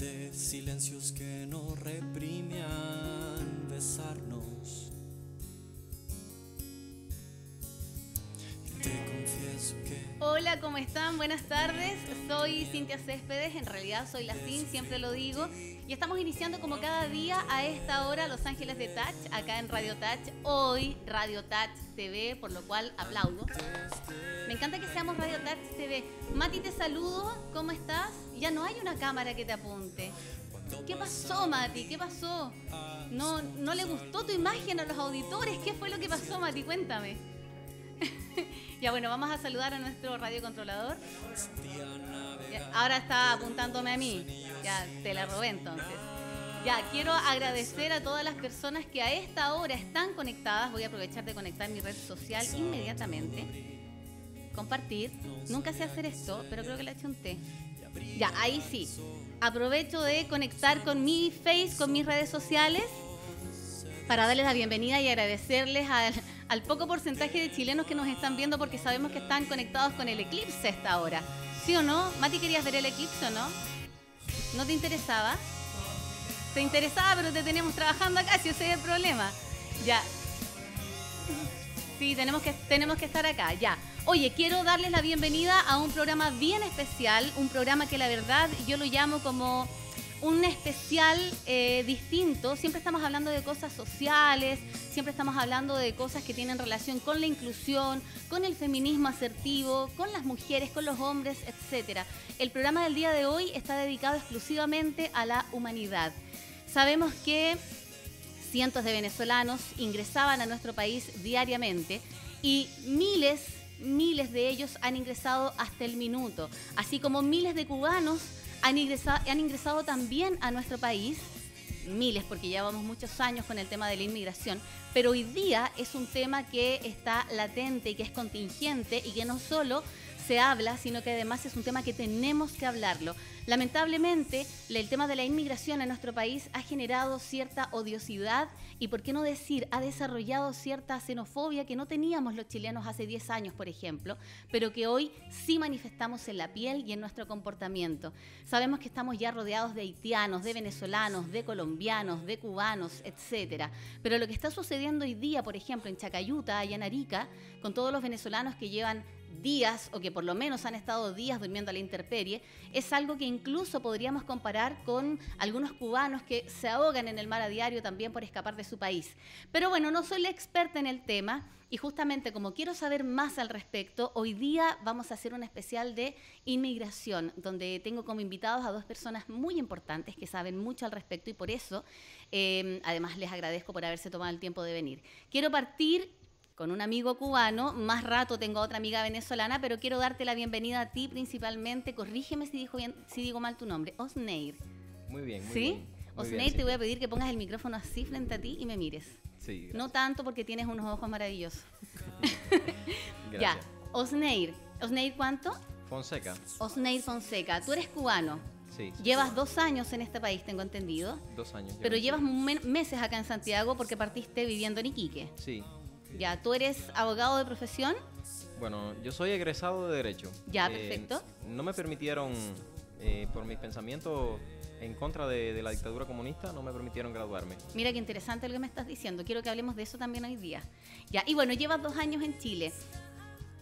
de silencios que no reprimían besarnos. Hola, ¿cómo están? Buenas tardes. Soy Cintia Céspedes, en realidad soy la Cin, siempre lo digo. Y estamos iniciando como cada día a esta hora Los Ángeles de Touch, acá en Radio Touch. Hoy Radio Touch TV, por lo cual aplaudo. Me encanta que seamos Radio Touch TV. Mati, te saludo. ¿Cómo estás? Ya no hay una cámara que te apunte. ¿Qué pasó, Mati? ¿Qué pasó? No, no le gustó tu imagen a los auditores. ¿Qué fue lo que pasó, Mati? Cuéntame. ya bueno, vamos a saludar a nuestro radiocontrolador. Ya, ahora está apuntándome a mí. Ya, te la robé entonces. Ya, quiero agradecer a todas las personas que a esta hora están conectadas. Voy a aprovechar de conectar mi red social inmediatamente. Compartir. Nunca sé hacer esto, pero creo que le un té. Ya, ahí sí. Aprovecho de conectar con mi Face, con mis redes sociales, para darles la bienvenida y agradecerles al, al poco porcentaje de chilenos que nos están viendo porque sabemos que están conectados con el eclipse a esta hora. ¿Sí o no? Mati, ¿querías ver el eclipse o no? ¿No te interesaba? Te interesaba, pero te tenemos trabajando acá, si ese es el problema. Ya. Sí, tenemos que, tenemos que estar acá, ya. Oye, quiero darles la bienvenida a un programa bien especial, un programa que la verdad yo lo llamo como un especial eh, distinto. Siempre estamos hablando de cosas sociales, siempre estamos hablando de cosas que tienen relación con la inclusión, con el feminismo asertivo, con las mujeres, con los hombres, etc. El programa del día de hoy está dedicado exclusivamente a la humanidad. Sabemos que cientos de venezolanos ingresaban a nuestro país diariamente y miles, miles de ellos han ingresado hasta el minuto, así como miles de cubanos han ingresado, han ingresado también a nuestro país, miles porque llevamos muchos años con el tema de la inmigración, pero hoy día es un tema que está latente y que es contingente y que no solo se habla, sino que además es un tema que tenemos que hablarlo. Lamentablemente, el tema de la inmigración en nuestro país ha generado cierta odiosidad y, por qué no decir, ha desarrollado cierta xenofobia que no teníamos los chilenos hace 10 años, por ejemplo, pero que hoy sí manifestamos en la piel y en nuestro comportamiento. Sabemos que estamos ya rodeados de haitianos, de venezolanos, de colombianos, de cubanos, etcétera. Pero lo que está sucediendo hoy día, por ejemplo, en Chacayuta, allá en Arica, con todos los venezolanos que llevan días o que por lo menos han estado días durmiendo a la intemperie, es algo que incluso podríamos comparar con algunos cubanos que se ahogan en el mar a diario también por escapar de su país. Pero bueno, no soy la experta en el tema y justamente como quiero saber más al respecto, hoy día vamos a hacer un especial de inmigración, donde tengo como invitados a dos personas muy importantes que saben mucho al respecto y por eso eh, además les agradezco por haberse tomado el tiempo de venir. Quiero partir con un amigo cubano, más rato tengo a otra amiga venezolana, pero quiero darte la bienvenida a ti principalmente. Corrígeme si, dijo bien, si digo mal tu nombre. Osneir. Muy bien, muy ¿Sí? bien. Muy Osneir, bien, te voy a pedir que pongas el micrófono así frente a ti y me mires. Sí, gracias. No tanto porque tienes unos ojos maravillosos. Ya. Osneir. ¿Osneir cuánto? Fonseca, Osneir Fonseca. Tú eres cubano. sí. Llevas dos años en este país, tengo entendido. Dos años. Pero llevas meses acá en Santiago porque partiste viviendo en Iquique. Sí. Ya, tú eres abogado de profesión. Bueno, yo soy egresado de Derecho. Ya, perfecto. No me permitieron, eh, por mis pensamientos en contra de, de la dictadura comunista, no me permitieron graduarme. Mira qué interesante lo que me estás diciendo. Quiero que hablemos de eso también hoy día. Ya, y bueno, llevas dos años en Chile.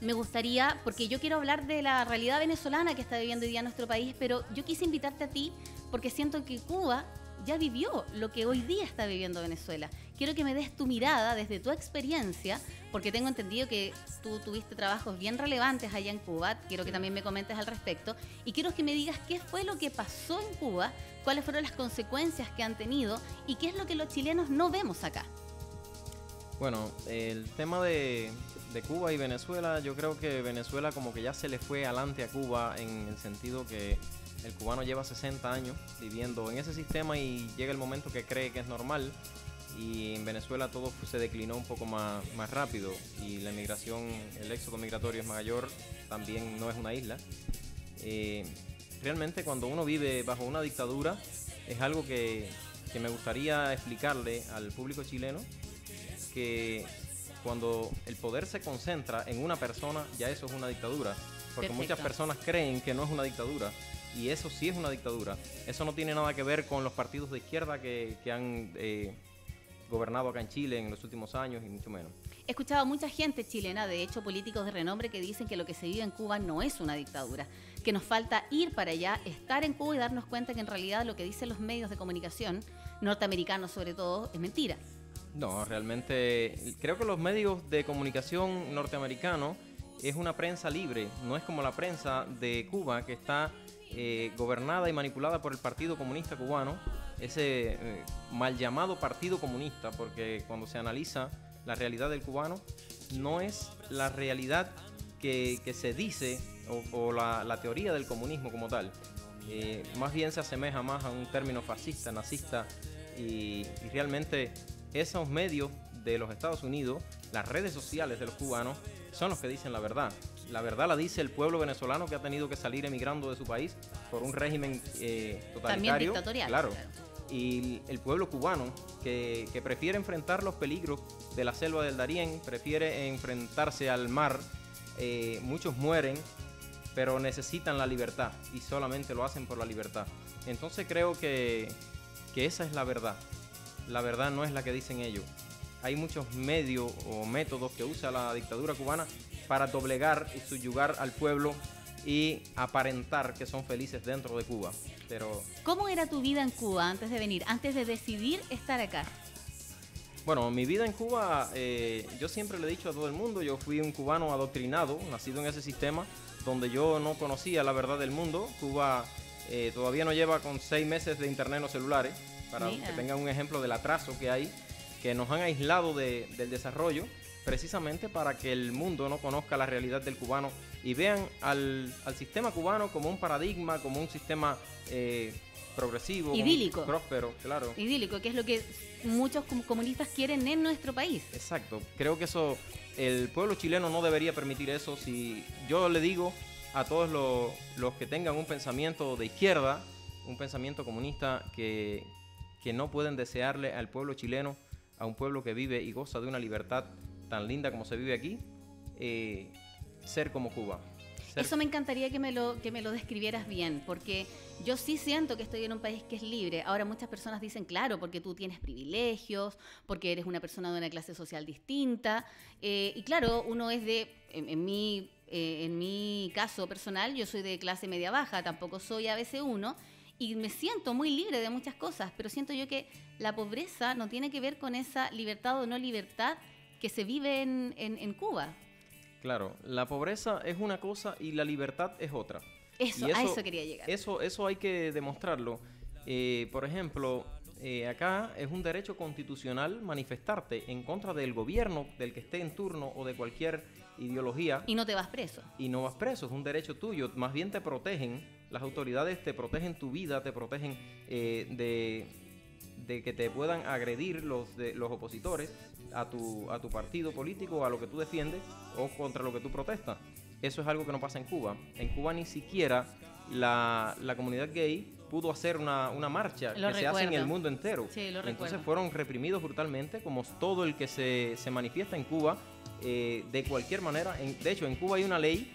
Me gustaría, porque yo quiero hablar de la realidad venezolana que está viviendo hoy día nuestro país, pero yo quise invitarte a ti porque siento que Cuba ya vivió lo que hoy día está viviendo Venezuela. Quiero que me des tu mirada desde tu experiencia, porque tengo entendido que tú tuviste trabajos bien relevantes allá en Cuba. Quiero que también me comentes al respecto. Y quiero que me digas qué fue lo que pasó en Cuba, cuáles fueron las consecuencias que han tenido y qué es lo que los chilenos no vemos acá. Bueno, el tema de, Cuba y Venezuela, yo creo que Venezuela como que ya se le fue adelante a Cuba en el sentido que el cubano lleva 60 años viviendo en ese sistema y llega el momento que cree que es normal y en Venezuela todo se declinó un poco más, más rápido y la migración, el éxodo migratorio es mayor, también no es una isla. Eh, realmente cuando uno vive bajo una dictadura es algo que, que me gustaría explicarle al público chileno que cuando el poder se concentra en una persona, ya eso es una dictadura. Porque muchas personas creen que no es una dictadura, Y eso sí es una dictadura. Eso no tiene nada que ver con los partidos de izquierda que, que han eh, gobernado acá en Chile en los últimos años y mucho menos. He escuchado a mucha gente chilena, de hecho políticos de renombre, que dicen que lo que se vive en Cuba no es una dictadura, que nos falta ir para allá, estar en Cuba y darnos cuenta que en realidad lo que dicen los medios de comunicación, norteamericanos sobre todo, es mentira. No, realmente creo que los medios de comunicación norteamericanos es una prensa libre, no es como la prensa de Cuba que está eh, gobernada y manipulada por el Partido Comunista Cubano, ese eh, mal llamado Partido Comunista, porque cuando se analiza la realidad del cubano, no es la realidad que, se dice o, la, teoría del comunismo como tal. Eh, más bien se asemeja más a un término fascista, nazista, y realmente esos medios de los Estados Unidos, las redes sociales de los cubanos, son los que dicen la verdad. La verdad la dice el pueblo venezolano que ha tenido que salir emigrando de su país por un régimen eh, totalitario. También dictatorial. Claro. Y el pueblo cubano que, que, prefiere enfrentar los peligros de la selva del Darién, prefiere enfrentarse al mar. Eh, muchos mueren, pero necesitan la libertad y solamente lo hacen por la libertad. Entonces creo que, que esa es la verdad. La verdad no es la que dicen ellos hay muchos medios o métodos que usa la dictadura cubana para doblegar y subyugar al pueblo y aparentar que son felices dentro de Cuba. Pero ¿Cómo era tu vida en Cuba antes de venir, antes de decidir estar acá? Bueno, mi vida en Cuba, eh, yo siempre le he dicho a todo el mundo, yo fui un cubano adoctrinado, nacido en ese sistema, donde yo no conocía la verdad del mundo. Cuba eh, todavía no lleva con seis meses de internet en los celulares, para Mira. que tengan un ejemplo del atraso que hay que nos han aislado de, del desarrollo precisamente para que el mundo no conozca la realidad del cubano y vean al, al sistema cubano como un paradigma, como un sistema eh, progresivo, idílico, próspero, claro. Idílico, que es lo que muchos comunistas quieren en nuestro país. Exacto, creo que eso, el pueblo chileno no debería permitir eso. Si yo le digo a todos los, los que tengan un pensamiento de izquierda, un pensamiento comunista, que, que no pueden desearle al pueblo chileno a un pueblo que vive y goza de una libertad tan linda como se vive aquí, eh, ser como Cuba. Eso me encantaría que me, lo, que me lo describieras bien, porque yo sí siento que estoy en un país que es libre. Ahora muchas personas dicen, claro, porque tú tienes privilegios, porque eres una persona de una clase social distinta. Eh, y claro, uno es de, en, en mi, eh, en mi caso personal, yo soy de clase media baja, tampoco soy ABC1 y me siento muy libre de muchas cosas, pero siento yo que la pobreza no tiene que ver con esa libertad o no libertad que se vive en, en, en Cuba. Claro, la pobreza es una cosa y la libertad es otra. Eso, eso a eso quería llegar. Eso, eso hay que demostrarlo. Eh, por ejemplo, eh, acá es un derecho constitucional manifestarte en contra del gobierno, del que esté en turno o de cualquier ideología. Y no te vas preso. Y no vas preso, es un derecho tuyo. Más bien te protegen, las autoridades te protegen tu vida, te protegen eh, de, de, que te puedan agredir los, de, los opositores a tu, a tu partido político, a lo que tú defiendes o contra lo que tú protestas. Eso es algo que no pasa en Cuba. En Cuba ni siquiera la, la comunidad gay pudo hacer una, una marcha Lo que se hace en el mundo entero. Sí, lo Entonces fueron reprimidos brutalmente, como todo el que se, se manifiesta en Cuba, eh, de cualquier manera. En- de hecho, en Cuba hay una ley,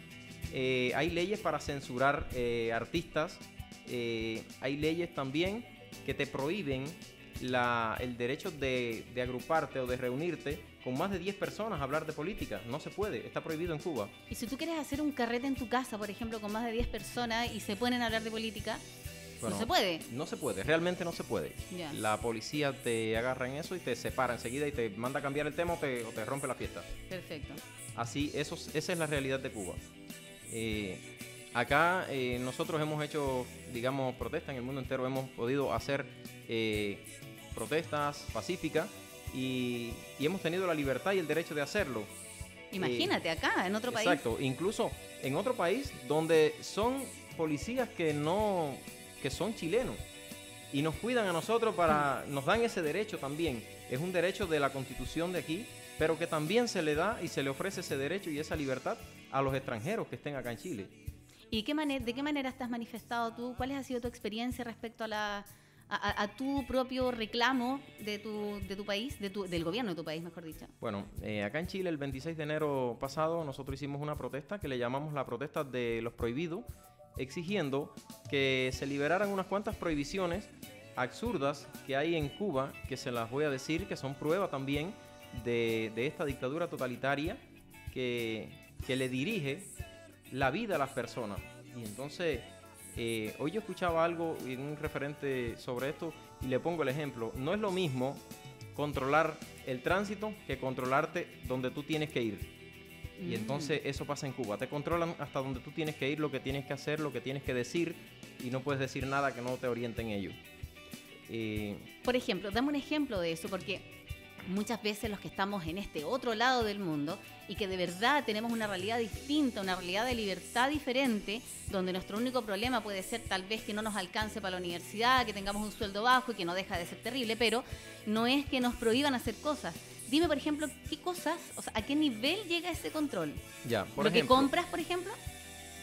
eh, hay leyes para censurar eh, artistas, eh, hay leyes también que te prohíben la- el derecho de, de agruparte o de reunirte con más de 10 personas a hablar de política. No se puede, está prohibido en Cuba. Y si tú quieres hacer un carrete en tu casa, por ejemplo, con más de 10 personas y se ponen a hablar de política, Bueno, no se puede. No se puede, realmente no se puede. La policía te agarra en eso y te separa enseguida y te manda a cambiar el tema o te, o te rompe la fiesta. Perfecto. Así, eso, es- esa es la realidad de Cuba. Eh, acá eh, nosotros hemos hecho, digamos, protestas en el mundo entero, hemos podido hacer eh, protestas pacíficas y, y hemos tenido la libertad y el derecho de hacerlo. Imagínate acá, en otro país. Exacto, incluso en otro país donde son policías que no, que son chilenos y nos cuidan a nosotros para, nos dan ese derecho también. Es un derecho de la constitución de aquí, pero que también se le da y se le ofrece ese derecho y esa libertad a los extranjeros que estén acá en Chile. ¿Y qué mane- de qué manera estás manifestado tú? ¿Cuál ha sido tu experiencia respecto a la a, tu propio reclamo de tu, de tu país, del gobierno de tu país, mejor dicho? Bueno, eh, acá en Chile el 26 de enero pasado nosotros hicimos una protesta que le llamamos la protesta de los prohibidos exigiendo que se liberaran unas cuantas prohibiciones absurdas que hay en Cuba, que se las voy a decir, que son prueba también de, de esta dictadura totalitaria que, que le dirige la vida a las personas. Y entonces, eh, hoy yo escuchaba algo en un referente sobre esto y le pongo el ejemplo. No es lo mismo controlar el tránsito que controlarte donde tú tienes que ir. Y Mm. entonces eso pasa en Cuba. Te controlan hasta donde tú tienes que ir, lo que tienes que hacer, lo que tienes que decir y no puedes decir nada que no te oriente en ello. Eh, Por ejemplo, dame un ejemplo de eso, porque muchas veces los que estamos en este otro lado del mundo y que de verdad tenemos una realidad distinta, una realidad de libertad diferente, donde nuestro único problema puede ser tal vez que no nos alcance para la universidad, que tengamos un sueldo bajo y que no deja de ser terrible, pero no es que nos prohíban hacer cosas. Dime, por ejemplo, qué cosas, o sea, a qué nivel llega ese control. ya, por Lo que compras, por ejemplo,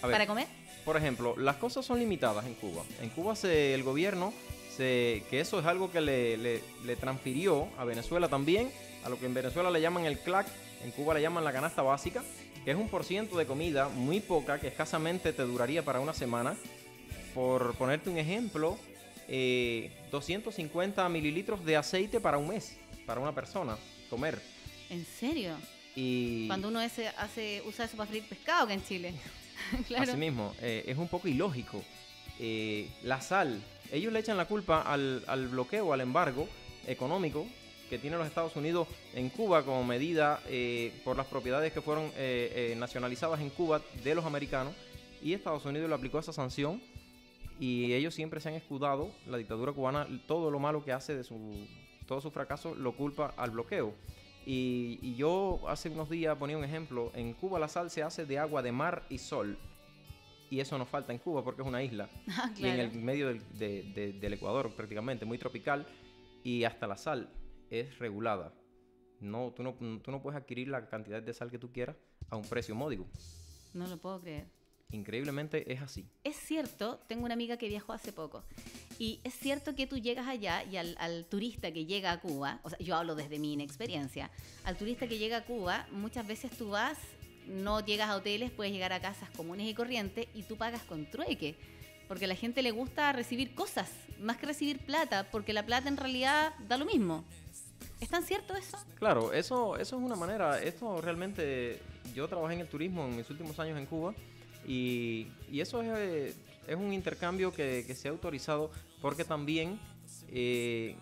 a ver, para comer. Por ejemplo, las cosas son limitadas en Cuba. En Cuba se, el gobierno, se, que eso es algo que le, le- le transfirió a Venezuela también, a lo que en Venezuela le llaman el CLAC, en Cuba le llaman la canasta básica, que es un por ciento de comida muy poca, que escasamente te duraría para una semana. Por ponerte un ejemplo, eh, 250 mililitros de aceite para un mes, para una persona, comer. ¿En serio? Y Cuando uno hace, usa eso para freír pescado que en Chile. claro. Así mismo, eh, es un poco ilógico. Eh, la sal, ellos le echan la culpa al, bloqueo, al embargo económico que tienen los Estados Unidos en Cuba como medida eh, por las propiedades que fueron eh, eh, nacionalizadas en Cuba de los americanos y Estados Unidos le aplicó esa sanción y ellos siempre se han escudado, la dictadura cubana, todo lo malo que hace de su, todo su fracaso lo culpa al bloqueo. Y, y yo hace unos días ponía un ejemplo, en Cuba la sal se hace de agua de mar y sol. Y eso nos falta en Cuba porque es una isla. Ah, Y en claro. el medio del, de- de- del Ecuador prácticamente, muy tropical. Y hasta la sal es regulada. No tú, no, tú no puedes adquirir la cantidad de sal que tú quieras a un precio módico. No lo puedo creer. Increíblemente es así. Es cierto, tengo una amiga que viajó hace poco. Y es cierto que tú llegas allá y al, al turista que llega a Cuba, o sea, yo hablo desde mi inexperiencia, al turista que llega a Cuba, muchas veces tú vas, no llegas a hoteles, puedes llegar a casas comunes y corrientes y tú pagas con trueque. Porque a la gente le gusta recibir cosas, más que recibir plata, porque la plata en realidad da lo mismo. ¿Es tan cierto eso? Claro, eso, eso es una manera, esto realmente, yo trabajé en el turismo en mis últimos años en Cuba y, y eso es, eh, es un intercambio que, que se ha autorizado porque también eh,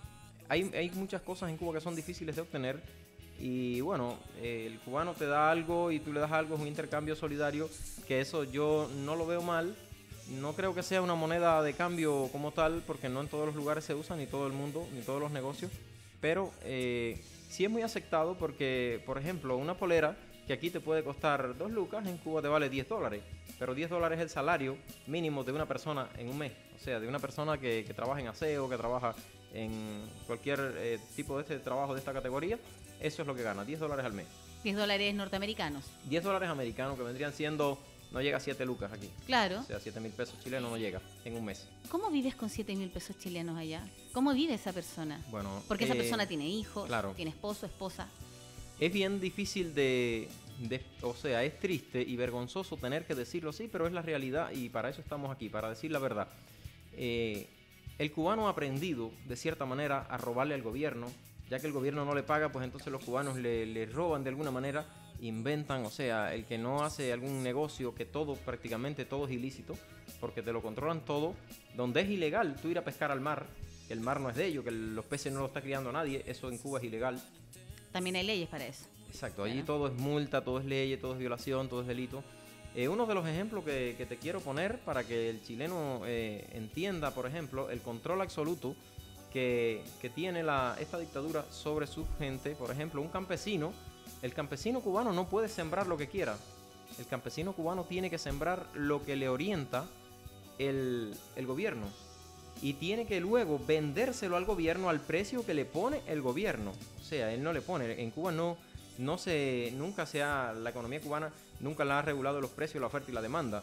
hay, hay muchas cosas en Cuba que son difíciles de obtener y bueno, el cubano te da algo y tú le das algo, es un intercambio solidario, que eso yo no lo veo mal. No creo que sea una moneda de cambio como tal, porque no en todos los lugares se usa, ni todo el mundo, ni todos los negocios. Pero eh, sí es muy aceptado porque, por ejemplo, una polera que aquí te puede costar 2 lucas, en Cuba te vale 10 dólares. Pero 10 dólares es el salario mínimo de una persona en un mes. O sea, de una persona que, que trabaja en aseo, que trabaja en cualquier eh, tipo de este trabajo de esta categoría. Eso es lo que gana, 10 dólares al mes. 10 dólares norteamericanos. 10 dólares americanos que vendrían siendo, no llega a 7 lucas aquí. Claro. O sea, 7 mil pesos chilenos no llega en un mes. ¿Cómo vives con 7 mil pesos chilenos allá? ¿Cómo vive esa persona? Bueno, Porque esa eh, persona tiene hijos, claro. tiene esposo, esposa. Es bien difícil de, de- O sea, es triste y vergonzoso tener que decirlo así, pero es la realidad y para eso estamos aquí, para decir la verdad. Eh, el cubano ha aprendido, de cierta manera, a robarle al gobierno. Ya que el gobierno no le paga, pues entonces los cubanos le, le roban de alguna manera, inventan, o sea, el que no hace algún negocio, que todo, prácticamente todo es ilícito, porque te lo controlan todo. Donde es ilegal tú ir a pescar al mar, que el mar no es de ellos, que los peces no lo está criando nadie, eso en Cuba es ilegal. También hay leyes para eso. Exacto, allí todo es multa, todo es ley, todo es violación, todo es delito. Eh, uno de los ejemplos que, que te quiero poner para que el chileno eh, entienda, por ejemplo, el control absoluto que, tiene la, esta dictadura sobre su gente. Por ejemplo, un campesino, el campesino cubano no puede sembrar lo que quiera. El campesino cubano tiene que sembrar lo que le orienta el, el gobierno. Y tiene que luego vendérselo al gobierno al precio que le pone el gobierno. O sea, él no le pone. En Cuba no, no se, nunca se ha, la economía cubana nunca la ha regulado los precios, la oferta y la demanda.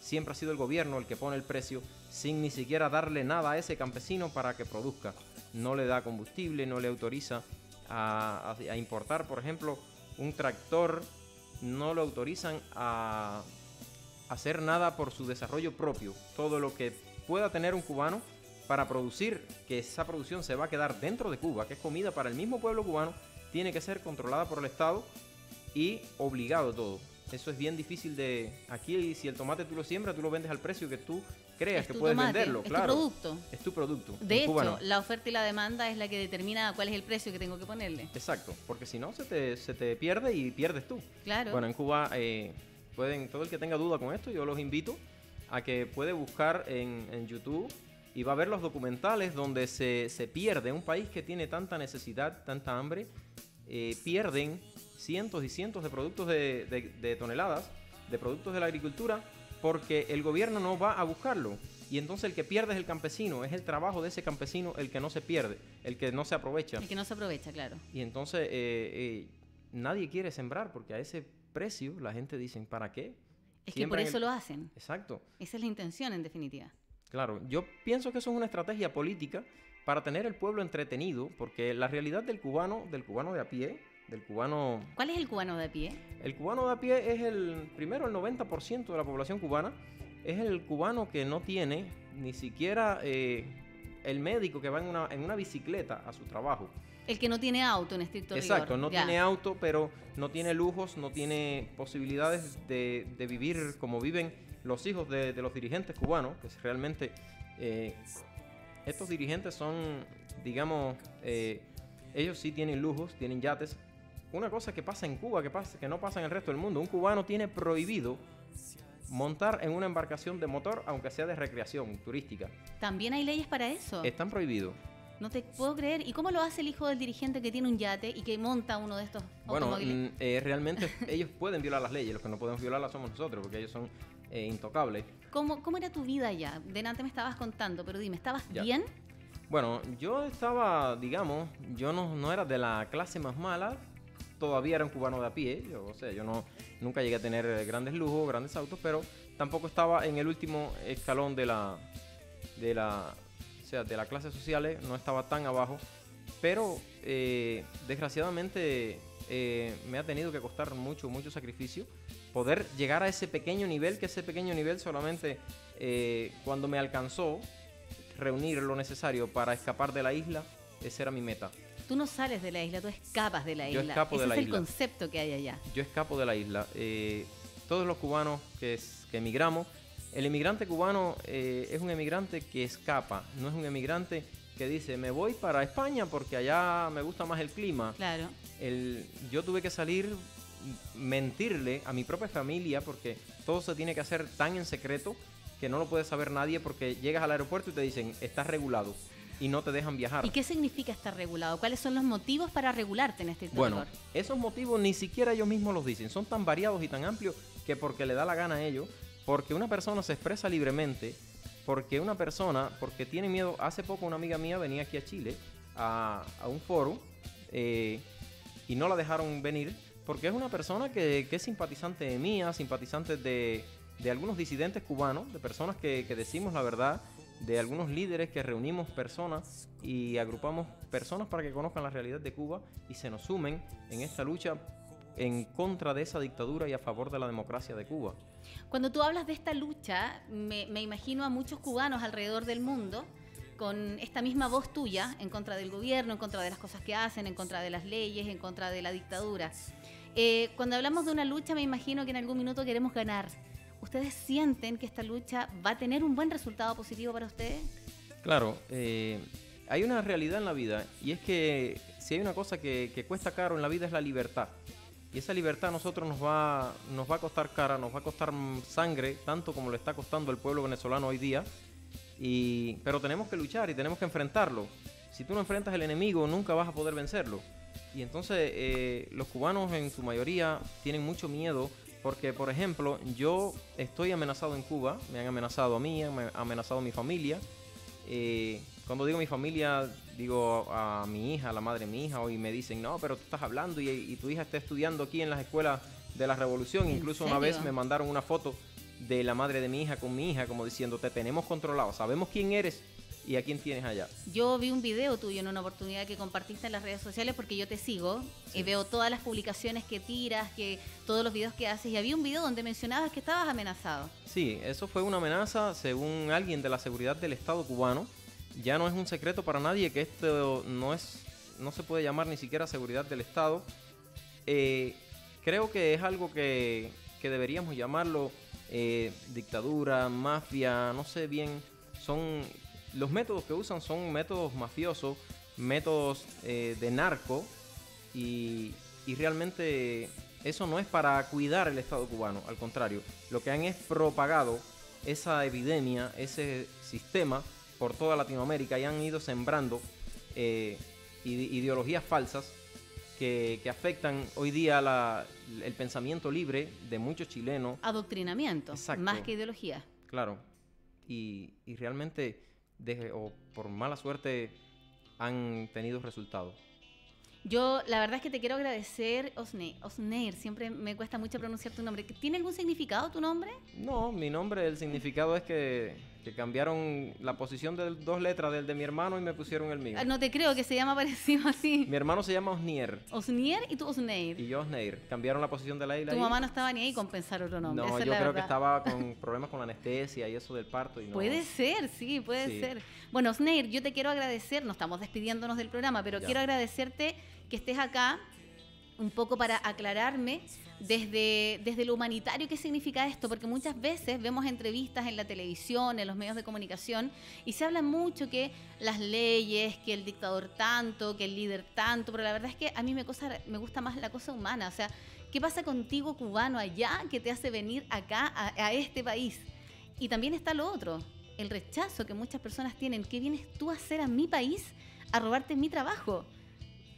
Siempre ha sido el gobierno el que pone el precio sin ni siquiera darle nada a ese campesino para que produzca. No le da combustible, no le autoriza a, importar, por ejemplo, un tractor, no lo autorizan a, hacer nada por su desarrollo propio. Todo lo que pueda tener un cubano para producir, que esa producción se va a quedar dentro de Cuba, que es comida para el mismo pueblo cubano, tiene que ser controlada por el Estado y obligado todo. Eso es bien difícil de... Aquí si el tomate tú lo siembras, tú lo vendes al precio que tú creas Es que tu puedes tomate, venderlo. es tu claro. producto. Es tu producto. De hecho, la oferta y la demanda es la que determina cuál es el precio que tengo que ponerle. Exacto, porque si no se te, se te pierde y pierdes tú. Claro. Bueno, en Cuba, eh, pueden, todo el que tenga duda con esto, yo los invito a que puede buscar en, en YouTube y va a ver los documentales donde se, se pierde un país que tiene tanta necesidad, tanta hambre, eh, pierden cientos y cientos de productos de, de- de toneladas de productos de la agricultura porque el gobierno no va a buscarlo. Y entonces el que pierde es el campesino, es el trabajo de ese campesino el que no se pierde, el que no se aprovecha. el que no se aprovecha, claro. Y entonces eh, eh, nadie quiere sembrar porque a ese precio la gente dice, ¿para qué? Es que por eso el- lo hacen. Exacto, Esa es la intención, en definitiva. claro. Yo pienso que eso es una estrategia política para tener el pueblo entretenido, porque la realidad del cubano, del cubano de a pie, del cubano... ¿Cuál es el cubano de a pie? El cubano de a pie es el, primero el 90% de la población cubana, es el cubano que no tiene ni siquiera eh, el médico que va en una, en una bicicleta a su trabajo. El que no tiene auto en estricto Exacto, rigor. no Ya. tiene auto, pero no tiene lujos, no tiene posibilidades de, de vivir como viven los hijos de, de los dirigentes cubanos, que realmente eh, estos dirigentes son, digamos, eh, ellos sí tienen lujos, tienen yates. Una cosa que pasa en Cuba, que, pasa, que no pasa en el resto del mundo, un cubano tiene prohibido montar en una embarcación de motor, aunque sea de recreación turística. También hay leyes para eso. Están prohibidos. No te puedo creer. ¿Y cómo lo hace el hijo del dirigente que tiene un yate y que monta uno de estos Bueno, automóviles? mm, eh, realmente ellos pueden violar las leyes, los que no podemos violarlas somos nosotros, porque ellos son eh, intocables. ¿Cómo, ¿Cómo era tu vida allá? Delante me estabas contando, pero dime, ¿estabas Ya. bien? Bueno, yo estaba, digamos, yo no, no era de la clase más mala, todavía era un cubano de a pie, yo, o sea, yo no, nunca llegué a tener grandes lujos, grandes autos, pero tampoco estaba en el último escalón de la, de la, o sea, de la clase sociales, no estaba tan abajo, pero eh, desgraciadamente eh, me ha tenido que costar mucho, mucho sacrificio poder llegar a ese pequeño nivel, que ese pequeño nivel solamente eh, cuando me alcanzó reunir lo necesario para escapar de la isla, esa era mi meta. Tú no sales de la isla, tú escapas de la Yo isla. escapo Ese de la es isla. el concepto que hay allá. Yo escapo de la isla. Eh, todos los cubanos que, es- que emigramos, el emigrante cubano eh, es un emigrante que escapa, no es un emigrante que dice, me voy para España porque allá me gusta más el clima. Claro. El, yo tuve que salir, mentirle a mi propia familia porque todo se tiene que hacer tan en secreto que no lo puede saber nadie porque llegas al aeropuerto y te dicen, estás regulado y no te dejan viajar. ¿Y qué significa estar regulado? ¿Cuáles son los motivos para regularte en este Bueno, rigor? esos motivos ni siquiera ellos mismos los dicen. Son tan variados y tan amplios que porque le da la gana a ellos, porque una persona se expresa libremente, porque una persona, porque tiene miedo. Hace poco una amiga mía venía aquí a Chile a, a un foro eh, y no la dejaron venir porque es una persona que, que es simpatizante de mía, simpatizante de, de algunos disidentes cubanos, de personas que, que decimos la verdad, de algunos líderes que reunimos personas y agrupamos personas para que conozcan la realidad de Cuba y se nos sumen en esta lucha en contra de esa dictadura y a favor de la democracia de Cuba. Cuando tú hablas de esta lucha, me, me imagino a muchos cubanos alrededor del mundo con esta misma voz tuya en contra del gobierno, en contra de las cosas que hacen, en contra de las leyes, en contra de la dictadura. Eh, cuando hablamos de una lucha, me imagino que en algún minuto queremos ganar. ¿Ustedes sienten que esta lucha va a tener un buen resultado positivo para ustedes? Claro, eh, hay una realidad en la vida y es que si hay una cosa que, cuesta caro en la vida es la libertad. Y esa libertad a nosotros nos va, nos va a costar cara, nos va a costar sangre, tanto como le está costando al pueblo venezolano hoy día. Y, pero tenemos que luchar y tenemos que enfrentarlo. Si tú no enfrentas el enemigo, nunca vas a poder vencerlo. Y entonces eh, los cubanos en su mayoría tienen mucho miedo porque, por ejemplo, yo estoy amenazado en Cuba, me han amenazado a mí, me han amenazado a mi familia. Eh, cuando digo mi familia, digo a mi hija, a la madre de mi hija, y me dicen, no, pero tú estás hablando y, y tu hija está estudiando aquí en las escuelas de la revolución. ¿En Incluso una vez me mandaron una foto de la madre de mi hija con mi hija, como diciendo, te tenemos controlado, sabemos quién eres ¿Y a quién tienes allá? Yo vi un video tuyo en una oportunidad que compartiste en las redes sociales porque yo te sigo y veo todas las publicaciones que tiras, que todos los videos que haces y había un video donde mencionabas que estabas amenazado. Sí, eso fue una amenaza según alguien de la seguridad del Estado cubano. Ya no es un secreto para nadie que esto no es no se puede llamar ni siquiera seguridad del Estado. Eh, creo que es algo que, que deberíamos llamarlo eh, dictadura, mafia, no sé bien. Son los métodos que usan son métodos mafiosos, métodos eh, de narco y, y realmente eso no es para cuidar el Estado cubano, al contrario, lo que han es propagado esa epidemia, ese sistema por toda Latinoamérica y han ido sembrando eh, ide- ideologías falsas que, que afectan hoy día la- el pensamiento libre de muchos chilenos, Adoctrinamiento, Exacto. más que ideología. claro, y, y realmente, de- o por mala suerte, han tenido resultados. Yo la verdad es que te quiero agradecer, Osneir. Osneir, siempre me cuesta mucho pronunciar tu nombre. ¿Tiene algún significado tu nombre? No, mi nombre, el significado es que, que cambiaron la posición de dos letras del de mi hermano y me pusieron el mío. Ah, No te creo que se llama parecido así. Mi hermano se llama Osnier Osnier y tú Osneir. y yo Osneir. Cambiaron la posición de la isla. Tu mamá no estaba ni ahí con pensar otro nombre. No, esa yo creo que estaba con problemas con la anestesia y eso del parto. Y no. Puede ser, sí, puede Sí. ser. Bueno, Osneir, yo te quiero agradecer, no estamos despidiéndonos del programa, pero Ya. quiero agradecerte que estés acá un poco para aclararme desde, desde lo humanitario qué significa esto, porque muchas veces vemos entrevistas en la televisión, en los medios de comunicación, y se habla mucho que las leyes, que el dictador tanto, que el líder tanto, pero la verdad es que a mí me, cosa, me gusta más la cosa humana, o sea, ¿qué pasa contigo cubano allá que te hace venir acá a, a este país? Y también está lo otro, el rechazo que muchas personas tienen. ¿Qué vienes tú a hacer a mi país a robarte mi trabajo?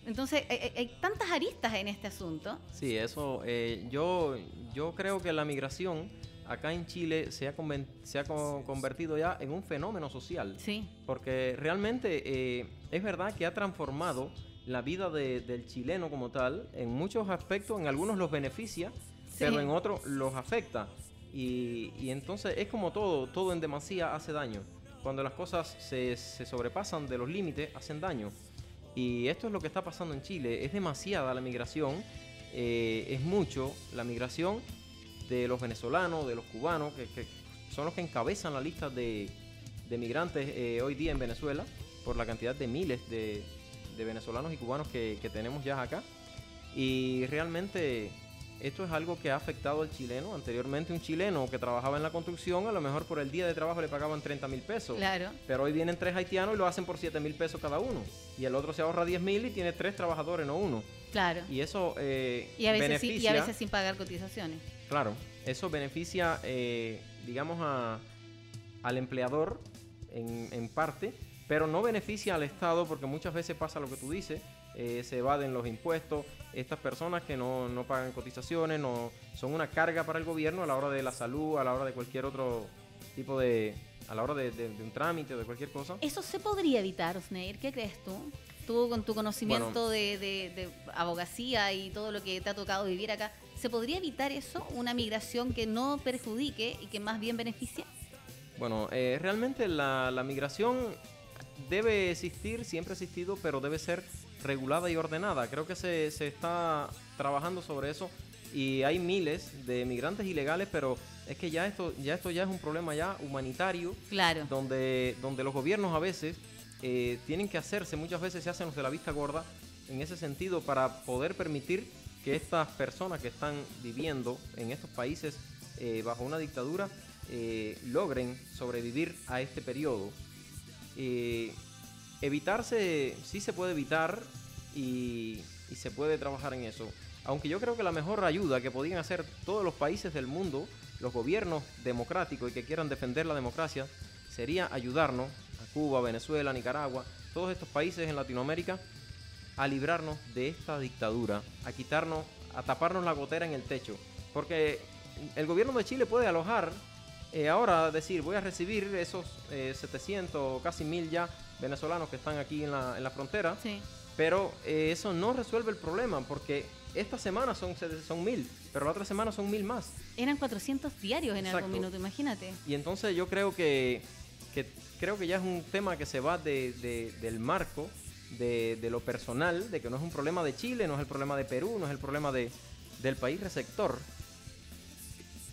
Entonces, hay, hay- hay tantas aristas en este asunto. Sí, eso. eh, yo, yo creo que la migración acá en Chile se ha, conven- se ha co- convertido ya en un fenómeno social. Sí, Porque realmente eh, es verdad que ha transformado la vida de- del chileno como tal en muchos aspectos, en algunos los beneficia, pero en otros los afecta. Y, y entonces es como todo, todo en demasía hace daño. Cuando las cosas se, se sobrepasan de los límites, hacen daño. Y esto es lo que está pasando en Chile. Es demasiada la migración, eh, es mucho la migración de los venezolanos, de los cubanos, que, son los que encabezan la lista de, de migrantes eh, hoy día en Venezuela, por la cantidad de miles de, de venezolanos y cubanos que tenemos ya acá. Y realmente esto es algo que ha afectado al chileno. Anteriormente un chileno que trabajaba en la construcción, a lo mejor por el día de trabajo le pagaban 30 mil pesos. claro. Pero hoy vienen tres haitianos y lo hacen por 7 mil pesos cada uno. Y el otro se ahorra 10 mil y tiene tres trabajadores, no uno. Claro. Y eso eh, Y a, veces, sí- y beneficia, a veces sin pagar cotizaciones. claro, eso beneficia, eh, digamos, a- al empleador en, en parte, pero no beneficia al Estado porque muchas veces pasa lo que tú dices, eh, se evaden los impuestos, estas personas que no, no pagan cotizaciones, no son una carga para el gobierno a la hora de la salud, a la hora de cualquier otro tipo de, a la hora de, de- de un trámite o de cualquier cosa. ¿Eso se podría evitar, Osneir? ¿Qué crees tú? Tú con tu conocimiento de abogacía y todo lo que te ha tocado vivir acá, ¿se podría evitar eso? ¿Una migración que no perjudique y que más bien beneficie? Bueno, eh, realmente la, la migración debe existir, siempre ha existido, pero debe ser regulada y ordenada. Creo que se, se está trabajando sobre eso y hay miles de migrantes ilegales, pero es que ya esto ya, esto ya es un problema ya humanitario Claro. donde, donde los gobiernos a veces eh, tienen que hacerse, muchas veces se hacen los de la vista gorda en ese sentido para poder permitir que estas personas que están viviendo en estos países eh, bajo una dictadura eh, logren sobrevivir a este periodo. Evitarse, sí se puede evitar y, y se puede trabajar en eso. Aunque yo creo que la mejor ayuda que podían hacer todos los países del mundo, los gobiernos democráticos y que quieran defender la democracia, sería ayudarnos a Cuba, Venezuela, Nicaragua, todos estos países en Latinoamérica, a librarnos de esta dictadura, a quitarnos, a taparnos la gotera en el techo. Porque el gobierno de Chile puede alojar, eh, ahora decir, voy a recibir esos eh, 700 casi mil ya venezolanos que están aquí en la, en la frontera, Sí. pero eh, eso no resuelve el problema porque esta semana son, son mil, pero la otra semana son mil más. Eran 400 diarios en algún minuto, imagínate. Y entonces yo creo que que creo que ya es un tema que se va de- de- del marco, de, de lo personal, de que no es un problema de Chile, no es el problema de Perú, no es el problema de, del país receptor.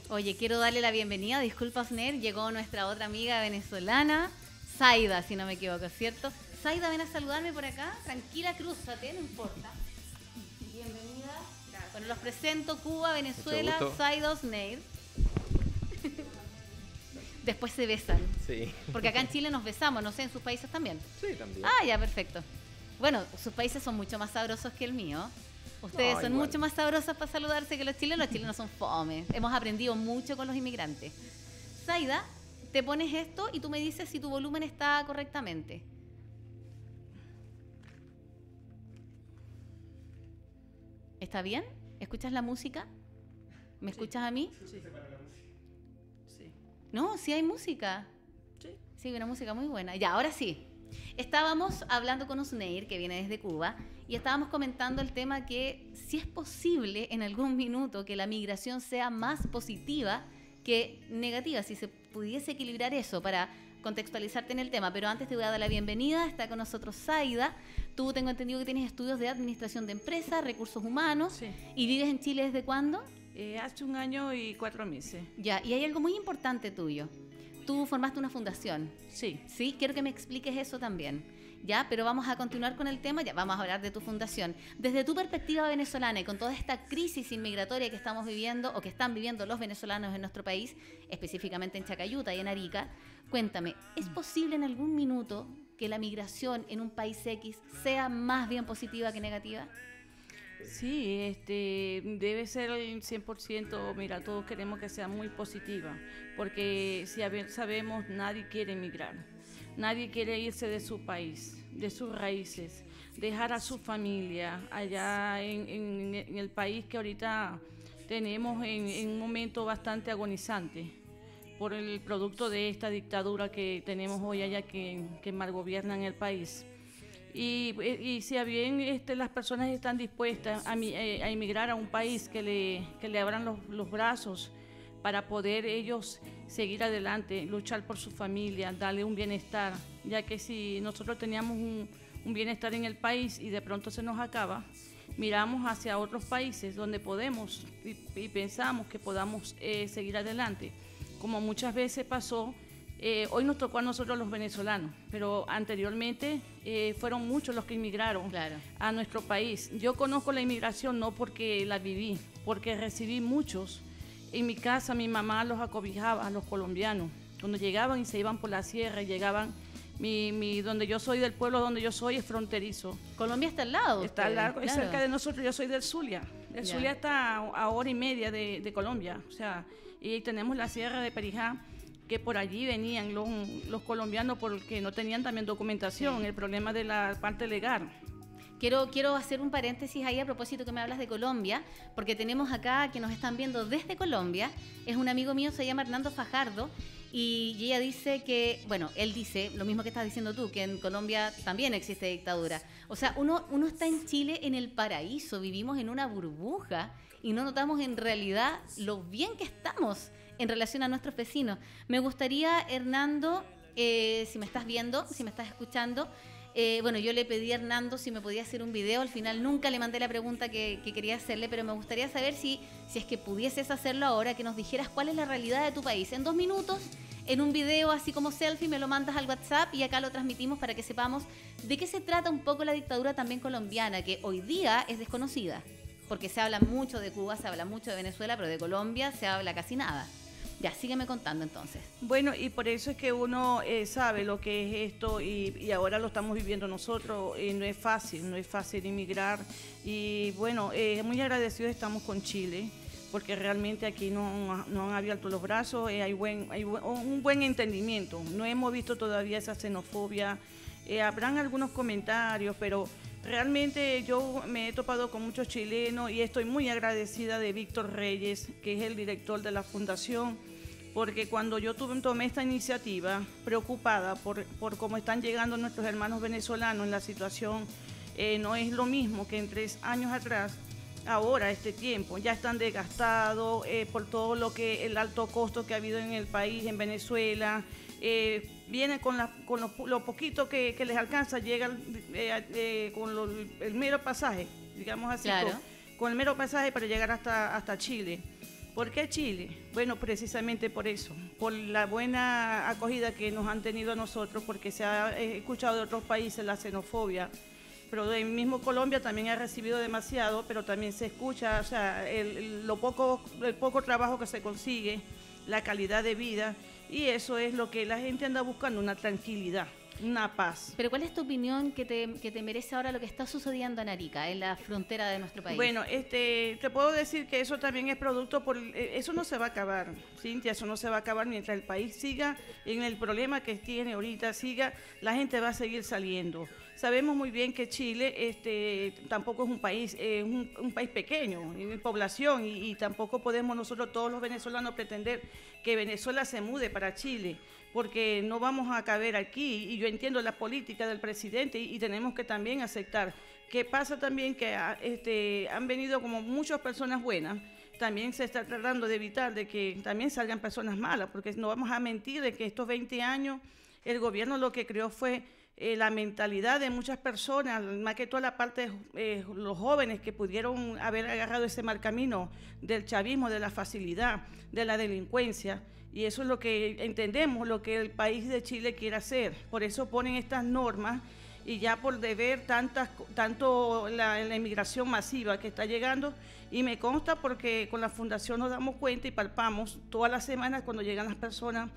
Oye, quiero darle la bienvenida, disculpa Osner, llegó nuestra otra amiga venezolana, Zaida, si no me equivoco, ¿cierto? Zaida, ven a saludarme por acá, tranquila, crúzate, no importa. Bienvenida. Bueno, los presento, Cuba, Venezuela. Zaida Osner. Después se besan, Sí. porque acá en Chile nos besamos, no sé, en sus países también. Sí, también. Ah, ya, perfecto. Bueno, sus países son mucho más sabrosos que el mío. Ustedes No, son igual. mucho más sabrosas para saludarse que los chilenos. Los chilenos son fome. Hemos aprendido mucho con los inmigrantes. Zaida, te pones esto y tú me dices si tu volumen está correctamente. ¿Está bien? ¿Escuchas la música? ¿Me escuchas a mí? Sí. Sí. No, sí hay música. Sí. Sí, una música muy buena. Ya, ahora sí. Estábamos hablando con Osneir, que viene desde Cuba, y estábamos comentando el tema que si es posible en algún minuto que la migración sea más positiva que negativa, si se pudiese equilibrar eso para contextualizarte en el tema. Pero antes te voy a dar la bienvenida. Está con nosotros Zaida. Tú tengo entendido que tienes estudios de administración de empresas, recursos humanos, Sí. y vives en Chile desde cuándo? Eh, hace un año y cuatro meses. Ya, y hay algo muy importante tuyo. Tú formaste una fundación. Sí. Sí, quiero que me expliques eso también. Ya, pero vamos a continuar con el tema, ya vamos a hablar de tu fundación. Desde tu perspectiva venezolana y con toda esta crisis inmigratoria que estamos viviendo o que están viviendo los venezolanos en nuestro país, específicamente en Chacayuta y en Arica, cuéntame, ¿es posible en algún minuto que la migración en un país X sea más bien positiva que negativa? Sí, este, debe ser el 100%, mira, todos queremos que sea muy positiva, porque si sabemos, nadie quiere emigrar, nadie quiere irse de su país, de sus raíces, dejar a su familia allá en, el país que ahorita tenemos en, un momento bastante agonizante por el producto de esta dictadura que tenemos hoy allá que, que mal gobierna en el país. Y, si bien este, las personas están dispuestas a, eh, a emigrar a un país que le, que le abran los brazos para poder ellos seguir adelante, luchar por su familia, darle un bienestar, ya que si nosotros teníamos un, un bienestar en el país y de pronto se nos acaba, miramos hacia otros países donde podemos y, y pensamos que podamos eh, seguir adelante, como muchas veces pasó eh, hoy nos tocó a nosotros los venezolanos, pero anteriormente eh, fueron muchos los que inmigraron Claro. a nuestro país. Yo conozco la inmigración no porque la viví, porque recibí muchos. En mi casa mi mamá los acobijaba a los colombianos. Cuando llegaban y se iban por la sierra, y llegaban, mi, mi, donde yo soy, del pueblo donde yo soy, es fronterizo. Colombia está al lado. Está al lado, es cerca de nosotros, yo soy del Zulia. El. Zulia está a, a hora y media de, de Colombia. O sea, y tenemos la sierra de Perijá, que por allí venían los, los colombianos porque no tenían también documentación, el problema de la parte legal. Quiero, quiero hacer un paréntesis ahí a propósito que me hablas de Colombia, porque tenemos acá que nos están viendo desde Colombia. Es un amigo mío, se llama Hernando Fajardo, y ella dice que, bueno, él dice lo mismo que estás diciendo tú, que en Colombia también existe dictadura. O sea, uno, uno está en Chile en el paraíso, vivimos en una burbuja y no notamos en realidad lo bien que estamos en relación a nuestros vecinos. Me gustaría, Hernando, eh, si me estás viendo, si me estás escuchando, eh, bueno, yo le pedí a Hernando si me podía hacer un video, al final nunca le mandé la pregunta que, que quería hacerle, pero me gustaría saber si, si es que pudieses hacerlo ahora, que nos dijeras cuál es la realidad de tu país. En dos minutos, en un video así como selfie, me lo mandas al WhatsApp y acá lo transmitimos para que sepamos de qué se trata un poco la dictadura también colombiana, que hoy día es desconocida, porque se habla mucho de Cuba, se habla mucho de Venezuela, pero de Colombia se habla casi nada. Ya, sígueme contando entonces. Bueno, y por eso es que uno eh, sabe lo que es esto y, y ahora lo estamos viviendo nosotros. eh, no es fácil, no es fácil inmigrar. Y bueno, eh, muy agradecidos estamos con Chile porque realmente aquí no, no han abierto los brazos, eh, hay, buen, hay un buen entendimiento. No hemos visto todavía esa xenofobia. Eh, habrán algunos comentarios, pero realmente yo me he topado con muchos chilenos y estoy muy agradecida de Víctor Reyes, que es el director de la fundación, porque cuando yo tuve, tomé esta iniciativa, preocupada por, por cómo están llegando nuestros hermanos venezolanos en la situación, eh, no es lo mismo que en tres años atrás, ahora este tiempo, ya están desgastados eh, por todo lo que, el alto costo que ha habido en el país, en Venezuela, eh, vienen con, la, con lo, lo poquito que, que les alcanza, llegan eh, con lo- el mero pasaje, digamos así, Claro. con, con el mero pasaje para llegar hasta, hasta Chile. ¿Por qué Chile? Bueno, precisamente por eso, por la buena acogida que nos han tenido a nosotros, porque se ha eh, escuchado de otros países la xenofobia, pero del mismo Colombia también ha recibido demasiado, pero también se escucha, o sea, el- lo poco, el poco trabajo que se consigue, la calidad de vida, y eso es lo que la gente anda buscando, una tranquilidad, una paz. Pero ¿cuál es tu opinión que te, que te merece ahora lo que está sucediendo en Arica, en la frontera de nuestro país? Bueno, este, te puedo decir que eso también es producto por, eh, eso no se va a acabar, Cintia, eso no se va a acabar mientras el país siga en el problema que tiene ahorita, siga, la gente va a seguir saliendo. Sabemos muy bien que Chile este, tampoco es un país, eh, un, un país pequeño en población y, y tampoco podemos nosotros todos los venezolanos pretender que Venezuela se mude para Chile porque no vamos a caber aquí. Y yo entiendo la política del presidente y, tenemos que también aceptar. Que pasa también que ah, este, han venido como muchas personas buenas. También se está tratando de evitar de que también salgan personas malas porque no vamos a mentir de que estos 20 años el gobierno lo que creó fue eh, la mentalidad de muchas personas, más que toda la parte de eh, los jóvenes que pudieron haber agarrado ese mal camino del chavismo, de la facilidad, de la delincuencia. Y eso es lo que entendemos, lo que el país de Chile quiere hacer. Por eso ponen estas normas y ya por deber tantas, tanto la, la inmigración masiva que está llegando. Y me consta porque con la fundación nos damos cuenta y palpamos todas las semanas cuando llegan las personas.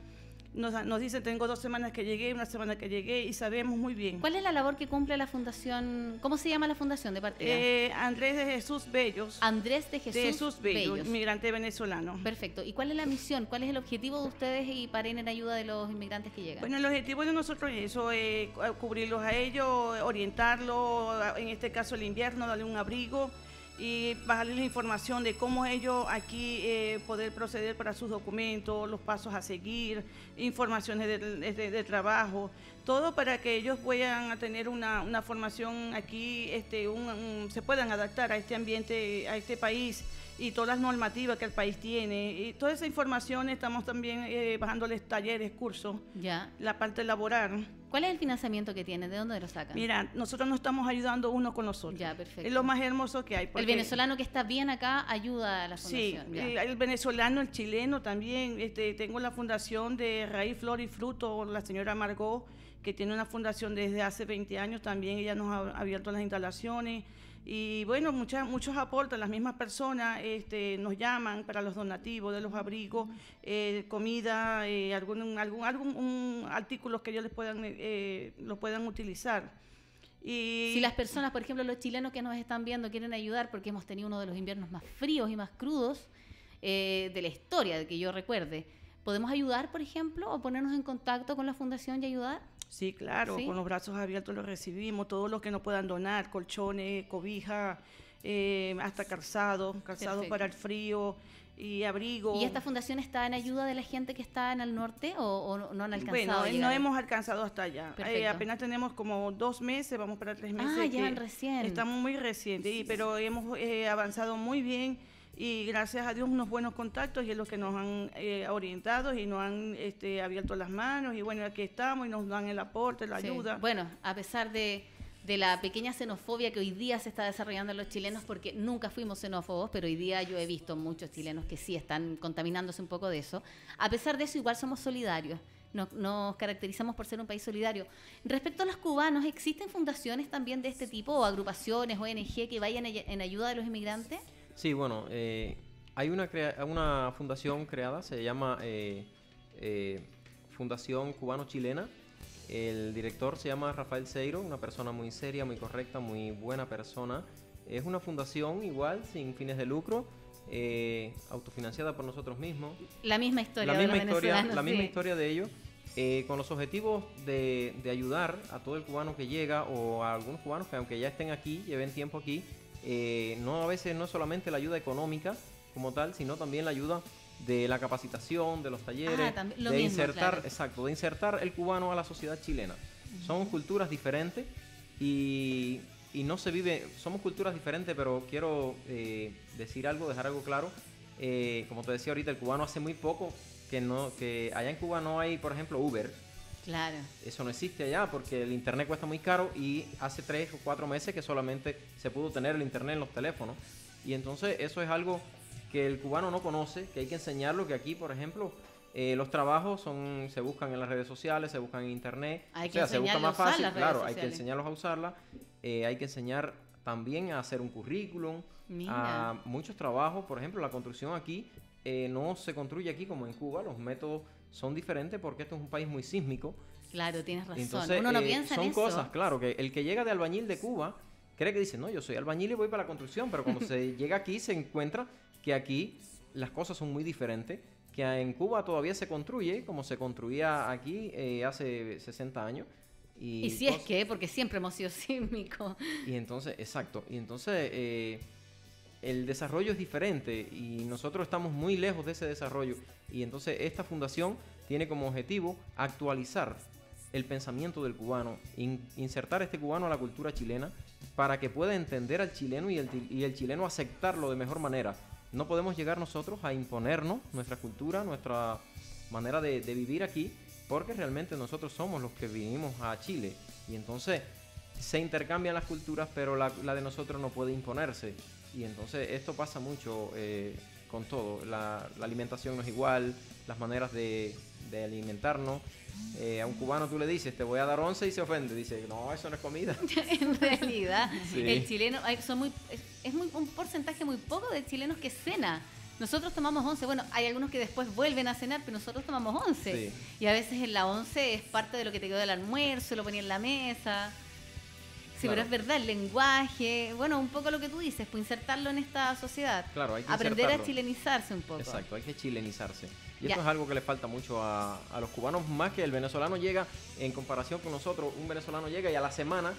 Nos, nos dicen, tengo dos semanas que llegué, una semana que llegué y sabemos muy bien. ¿Cuál es la labor que cumple la fundación? ¿Cómo se llama la fundación de partida? Eh, Andrés de Jesús Bellos, Andrés de Jesús, de Jesús Bellos, Bellos. inmigrante venezolano. Perfecto. ¿Y cuál es la misión? ¿Cuál es el objetivo de ustedes y para ir en ayuda de los inmigrantes que llegan? Bueno, el objetivo de nosotros es eso, eh, cu- cubrirlos a ellos, orientarlos, en este caso el invierno, darle un abrigo y bajarles la información de cómo ellos aquí eh, poder proceder para sus documentos, los pasos a seguir, informaciones de, de- de trabajo, todo para que ellos puedan tener una, una formación aquí, este, un- un- se puedan adaptar a este ambiente, a este país y todas las normativas que el país tiene. Y toda esa información estamos también eh, bajándoles talleres, cursos Ya. la parte laboral. ¿Cuál es el financiamiento que tienen? ¿De dónde lo sacan? Mira, nosotros nos estamos ayudando uno con los otros. Ya, perfecto. Es lo más hermoso que hay. el porque- venezolano que está bien acá ayuda a la Sí, fundación. ya. el, el venezolano, el chileno también. Este, tengo la fundación de Raíz, Flor y Fruto, la señora Margot, que tiene una fundación desde hace 20 años también. Ella nos ha abierto las instalaciones. Y bueno, muchas, muchos aportan, las mismas personas este, nos llaman para los donativos de los abrigos, eh, comida, eh, algún, algún, algún un artículos que ellos les puedan, eh, lo puedan utilizar. Y Si las personas, por ejemplo, los chilenos que nos están viendo quieren ayudar porque hemos tenido uno de los inviernos más fríos y más crudos eh, de la historia, de que yo recuerde, ¿podemos ayudar, por ejemplo, o ponernos en contacto con la fundación y ayudar? Sí, claro, ¿Sí? con los brazos abiertos los recibimos, todos los que nos puedan donar, colchones, cobija, eh, hasta calzado, calzado Perfecto. para el frío y abrigo. ¿Y esta fundación está en ayuda de la gente que está en el norte o, o no, han alcanzado? Bueno, a eh, no hemos alcanzado hasta allá. Eh, apenas tenemos como dos meses, vamos para tres meses. Ah, llevan recién. Estamos muy recientes, y- pero hemos eh, avanzado muy bien y gracias a Dios unos buenos contactos y es lo que nos han eh, orientado y nos han este, abierto las manos y bueno, aquí estamos y nos dan el aporte, la Sí. ayuda. Bueno, a pesar de, de la pequeña xenofobia que hoy día se está desarrollando en los chilenos, porque nunca fuimos xenófobos, pero hoy día yo he visto muchos chilenos que sí están contaminándose un poco de eso. A pesar de eso, igual somos solidarios. Nos, nos caracterizamos por ser un país solidario. Respecto a los cubanos, ¿existen fundaciones también de este tipo o agrupaciones, ONG que vayan en ayuda de los inmigrantes? Sí, bueno, eh, hay una, crea- una fundación creada, se llama eh, eh, Fundación Cubano-Chilena. El director se llama Rafael Seiro, una persona muy seria, muy correcta, muy buena persona. Es una fundación igual, sin fines de lucro, eh, autofinanciada por nosotros mismos. La misma historia la de misma los historia, la misma historia de ellos, eh, con los objetivos de, de ayudar a todo el cubano que llega o a algunos cubanos que aunque ya estén aquí, lleven tiempo aquí, eh, no a veces no es solamente la ayuda económica como tal, sino también la ayuda de la capacitación, de los talleres, Ah, también- lo de mismo, insertar, claro. exacto, de insertar el cubano a la sociedad chilena. Son culturas diferentes y, y no se vive, somos culturas diferentes, pero quiero eh, decir algo, dejar algo claro. Eh, como te decía ahorita, el cubano hace muy poco que no, que allá en Cuba no hay, por ejemplo, Uber. Claro. Eso no existe allá porque el internet cuesta muy caro y hace tres o cuatro meses que solamente se pudo tener el internet en los teléfonos. Y entonces eso es algo que el cubano no conoce, que hay que enseñarlo, que aquí, por ejemplo, eh, los trabajos son se buscan en las redes sociales, se buscan en internet. Hay o que sea, se busca más fácil, claro, hay que enseñarlos a usarla. eh, hay que enseñar también a hacer un currículum, Mira. a muchos trabajos. Por ejemplo, la construcción aquí eh, no se construye aquí como en Cuba, los métodos son diferentes porque esto es un país muy sísmico. Claro, tienes razón. Entonces, Uno no eh, piensa son en eso. cosas, claro, que el que llega de albañil de Cuba cree que dice, no, yo soy albañil y voy para la construcción, pero cuando se llega aquí se encuentra que aquí las cosas son muy diferentes, que en Cuba todavía se construye como se construía aquí eh, hace 60 años. Y, Y si es que, porque siempre hemos sido sísmicos. y entonces, exacto. Y entonces eh, el desarrollo es diferente y nosotros estamos muy lejos de ese desarrollo. Y entonces esta fundación tiene como objetivo actualizar el pensamiento del cubano, in- insertar este cubano a la cultura chilena para que pueda entender al chileno y el, chileno aceptarlo de mejor manera. No podemos llegar nosotros a imponernos nuestra cultura, nuestra manera de, vivir aquí, porque realmente nosotros somos los que vinimos a Chile. Y entonces se intercambian las culturas, pero la de nosotros no puede imponerse. Y entonces esto pasa mucho eh, con todo. La, la alimentación no es igual, las maneras de, de alimentarnos. Eh, a un cubano tú le dices, te voy a dar once y se ofende. Dice, no, eso no es comida. en realidad, Sí. el chileno, son muy, es, es muy, un porcentaje muy poco de chilenos que cena. Nosotros tomamos 11, bueno, hay algunos que después vuelven a cenar, pero nosotros tomamos 11. Sí. Y a veces en la 11 es parte de lo que te quedó del almuerzo, lo ponía en la mesa. Sí, Claro. pero es verdad, el lenguaje, bueno, un poco lo que tú dices, pues insertarlo en esta sociedad. Claro, hay que Aprender a chilenizarse un poco. Exacto, hay que chilenizarse. Y Ya. esto es algo que le falta mucho a, a los cubanos, más que el venezolano llega, en comparación con nosotros, un venezolano llega y a la semana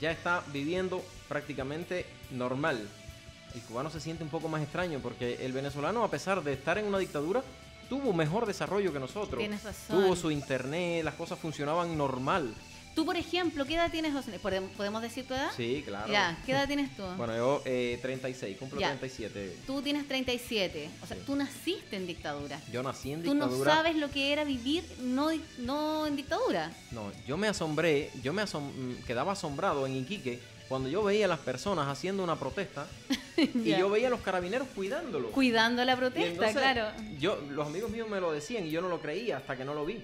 ya está viviendo prácticamente normal. El cubano se siente un poco más extraño porque el venezolano, a pesar de estar en una dictadura, tuvo mejor desarrollo que nosotros. Tienes razón. Tuvo su internet, las cosas funcionaban normal. Tú, por ejemplo, ¿qué edad tienes, José? ¿Podem- ¿Podemos decir tu edad? Sí, claro. Ya, ¿qué edad tienes tú? Bueno, yo eh, 36, cumplo Ya. 37. Tú tienes 37, o sea, Sí. tú naciste en dictadura. Yo nací en Tú no dictadura. sabes lo que era vivir no, no en dictadura. No, yo me asombré, yo me asom- mm, quedaba asombrado en Iquique cuando yo veía a las personas haciendo una protesta y yo veía a los carabineros cuidándolo. Cuidando la protesta, entonces, claro. Yo, los amigos míos me lo decían y yo no lo creía hasta que no lo vi.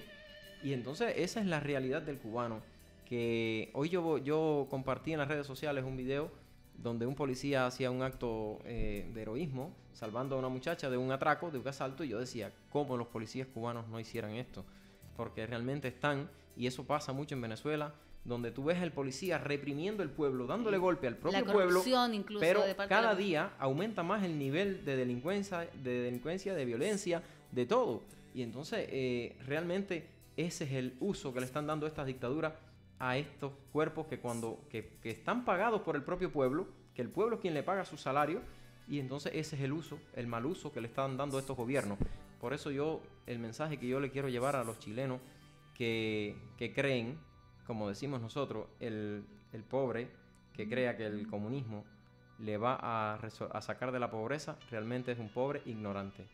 Y entonces esa es la realidad del cubano. Que hoy yo, yo compartí en las redes sociales un video donde un policía hacía un acto eh, de heroísmo salvando a una muchacha de un atraco, de un asalto, y yo decía, ¿cómo los policías cubanos no hicieran esto? Porque realmente están, y eso pasa mucho en Venezuela, donde tú ves al policía reprimiendo el pueblo, dándole golpe al propio La pueblo, incluso pero de parte de cada la- día aumenta más el nivel de delincuencia, de delincuencia, de violencia, de todo. Y entonces eh, realmente ese es el uso que le están dando estas dictaduras a estos cuerpos que cuando que, que están pagados por el propio pueblo, que el pueblo es quien le paga su salario, y entonces ese es el uso, el mal uso que le están dando estos gobiernos. Por eso yo, el mensaje que yo le quiero llevar a los chilenos que, que creen, como decimos nosotros, el, el pobre que crea que el comunismo le va a, a sacar de la pobreza, realmente es un pobre ignorante.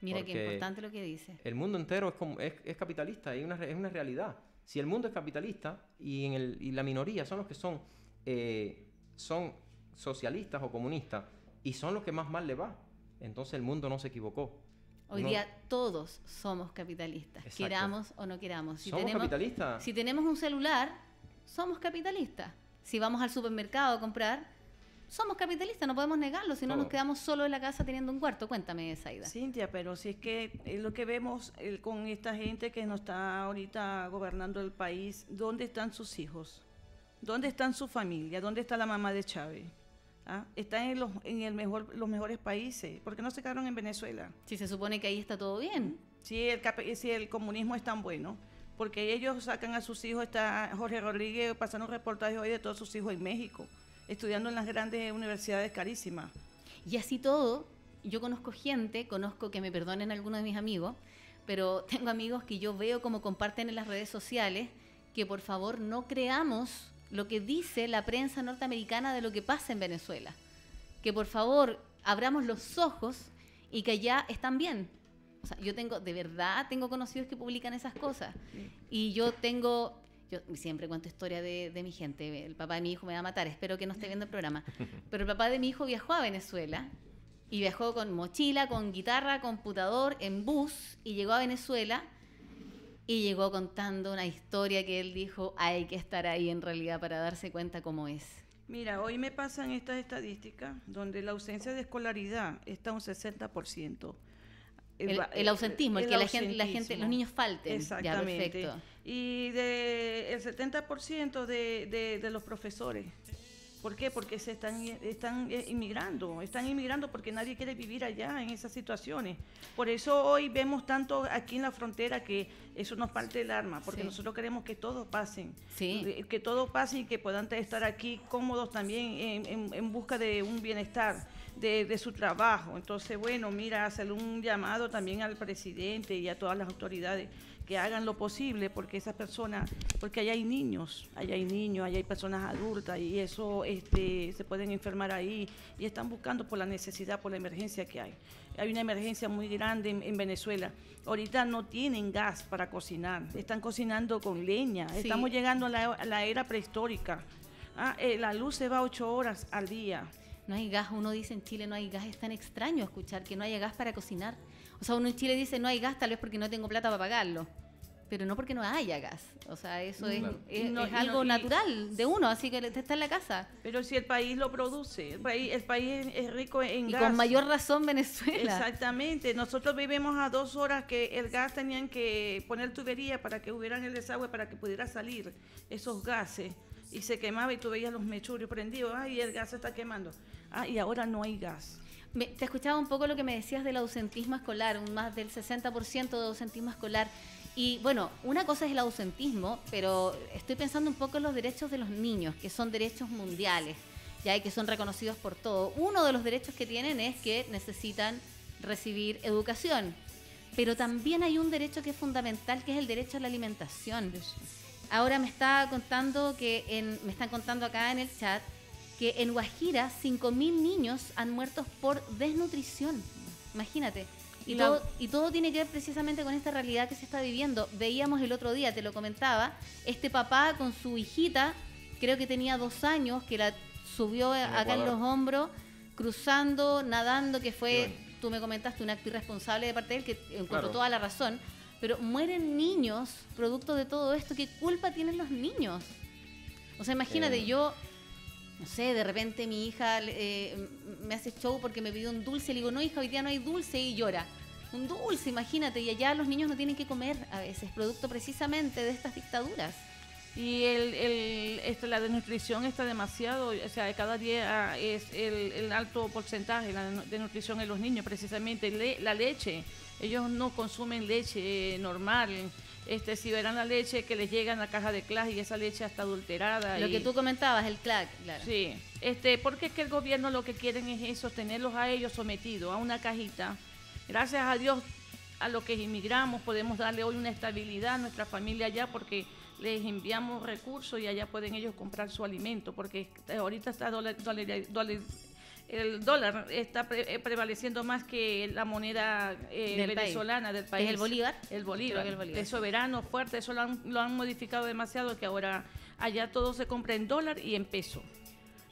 Mira qué importante lo que dice. El mundo entero es, como, es, es capitalista, y una, es una realidad. Si el mundo es capitalista y, en el, y la minoría son los que son, eh, son socialistas o comunistas y son los que más mal le va, entonces el mundo no se equivocó. Hoy No. día todos somos capitalistas, Exacto. queramos o no queramos. Si ¿Somos tenemos, capitalistas? si tenemos un celular, somos capitalistas. Si vamos al supermercado a comprar, somos capitalistas, no podemos negarlo, si no nos quedamos solo en la casa teniendo un cuarto. Cuéntame, Saida. Cintia, pero si es que es lo que vemos con esta gente que nos está ahorita gobernando el país, ¿dónde están sus hijos? ¿Dónde están su familia? ¿Dónde está la mamá de Chávez? ¿Ah? Están en, los, en el mejor, los mejores países. ¿Por qué no se quedaron en Venezuela? Si se supone que ahí está todo bien. Si el, si el comunismo es tan bueno, porque ellos sacan a sus hijos, está Jorge Rodríguez pasando un reportaje hoy de todos sus hijos en México, estudiando en las grandes universidades carísimas. Y así todo, yo conozco gente, conozco que me perdonen algunos de mis amigos, pero tengo amigos que yo veo como comparten en las redes sociales que por favor no creamos lo que dice la prensa norteamericana de lo que pasa en Venezuela. Que por favor abramos los ojos y que allá están bien. O sea, yo tengo, de verdad, tengo conocidos que publican esas cosas. Y yo tengo, yo siempre cuento historia de, de mi gente. El papá de mi hijo me va a matar, espero que no esté viendo el programa. Pero el papá de mi hijo viajó a Venezuela y viajó con mochila, con guitarra, computador, en bus y llegó a Venezuela y llegó contando una historia que él dijo, hay que estar ahí en realidad para darse cuenta cómo es. Mira, hoy me pasan estas estadísticas donde la ausencia de escolaridad está un 60%. El, el ausentismo, el, el que la gente, la gente, los niños falten. Ya, Exactamente. perfecto. y de, el 70% de, de, de los profesores. ¿Por qué? Porque se están, están eh, inmigrando, están inmigrando porque nadie quiere vivir allá en esas situaciones. Por eso hoy vemos tanto aquí en la frontera que eso nos parte el arma, porque Sí. nosotros queremos que todos pasen, Sí. eh, que todos pasen y que puedan estar aquí cómodos también en, en- en busca de un bienestar de, de su trabajo. Entonces, bueno, mira, hacer un llamado también al presidente y a todas las autoridades que hagan lo posible porque esas personas, porque allá hay niños, allá hay niños, allá hay personas adultas y eso este, se pueden enfermar ahí y están buscando por la necesidad, por la emergencia que hay. Hay una emergencia muy grande en, en Venezuela. Ahorita no tienen gas para cocinar, están cocinando con leña. Sí. Estamos llegando a la, a la era prehistórica. Ah, eh, la luz se va ocho horas al día. No hay gas, uno dice en Chile no hay gas, es tan extraño escuchar que no haya gas para cocinar. O sea, uno en Chile dice no hay gas tal vez porque no tengo plata para pagarlo, pero no porque no haya gas. O sea, eso es, Claro. es- No, es y no- algo natural de uno, así que está en la casa. Pero si el país lo produce, el país, el país es, es rico en Y gas. con mayor razón Venezuela. Exactamente, nosotros vivimos a dos horas que el gas tenían que poner tubería para que hubieran el desagüe, para que pudiera salir esos gases. Y se quemaba y tú veías los mechurios prendidos, ay, el gas se está quemando. Ah, y ahora no hay gas. Me- te escuchaba un poco lo que me decías del ausentismo escolar, un más del 60% de ausentismo escolar. Y bueno, una cosa es el ausentismo, pero estoy pensando un poco en los derechos de los niños, que son derechos mundiales, ya y que son reconocidos por todo. Uno de los derechos que tienen es que necesitan recibir educación, pero también hay un derecho que es fundamental, que es el derecho a la alimentación. Ahora me está contando que en, me están contando acá en el chat que en Guajira 5.000 niños han muerto por desnutrición. Imagínate. Y, todo, y todo tiene que ver precisamente con esta realidad que se está viviendo. Veíamos el otro día, te lo comentaba, este papá con su hijita, creo que tenía dos años, que la subió acá en los hombros, cruzando, nadando, que fue, bueno. tú me comentaste, un acto irresponsable de parte de él, que encontró Claro. toda la razón. Pero mueren niños producto de todo esto. ¿Qué culpa tienen los niños? O sea, imagínate, Eh. yo, no sé, de repente mi hija eh, me hace show porque me pidió un dulce. Le digo, no, hija, hoy día no hay dulce y llora. Un dulce, imagínate. Y allá los niños no tienen que comer a veces, producto precisamente de estas dictaduras. Y el, el, este, la desnutrición está demasiado, o sea, cada día es el, el alto porcentaje la desnutrición en los niños, precisamente Le- la leche. Ellos no consumen leche eh, normal. Este, si verán la leche que les llega en la caja de clase y esa leche está adulterada. Lo y- que tú comentabas, el CLAC, claro. Sí, este, porque es que el gobierno lo que quieren es eso, tenerlos a ellos sometidos a una cajita. Gracias a Dios, a los que inmigramos, podemos darle hoy una estabilidad a nuestra familia allá porque les enviamos recursos y allá pueden ellos comprar su alimento, porque ahorita está dólar- dólar- dólar- el dólar está pre- eh, prevaleciendo más que la moneda eh, Del país. venezolana del país. el bolívar? El Bolívar, el Bolívar, es soberano, fuerte, eso lo han, lo han modificado demasiado, que ahora allá todo se compra en dólar y en peso.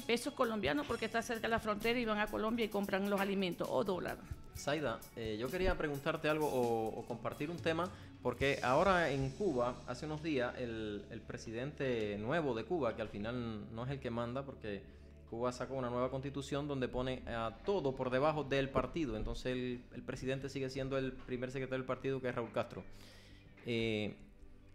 Pesos colombianos porque está cerca de la frontera y van a Colombia y compran los alimentos, o dólar. Zaida, eh, yo quería preguntarte algo o, o compartir un tema, porque ahora en Cuba, hace unos días, el, el presidente nuevo de Cuba, que al final no es el que manda, porque Cuba sacó una nueva constitución donde pone a todo por debajo del partido, entonces el, el presidente sigue siendo el primer secretario del partido, que es Raúl Castro. Eh,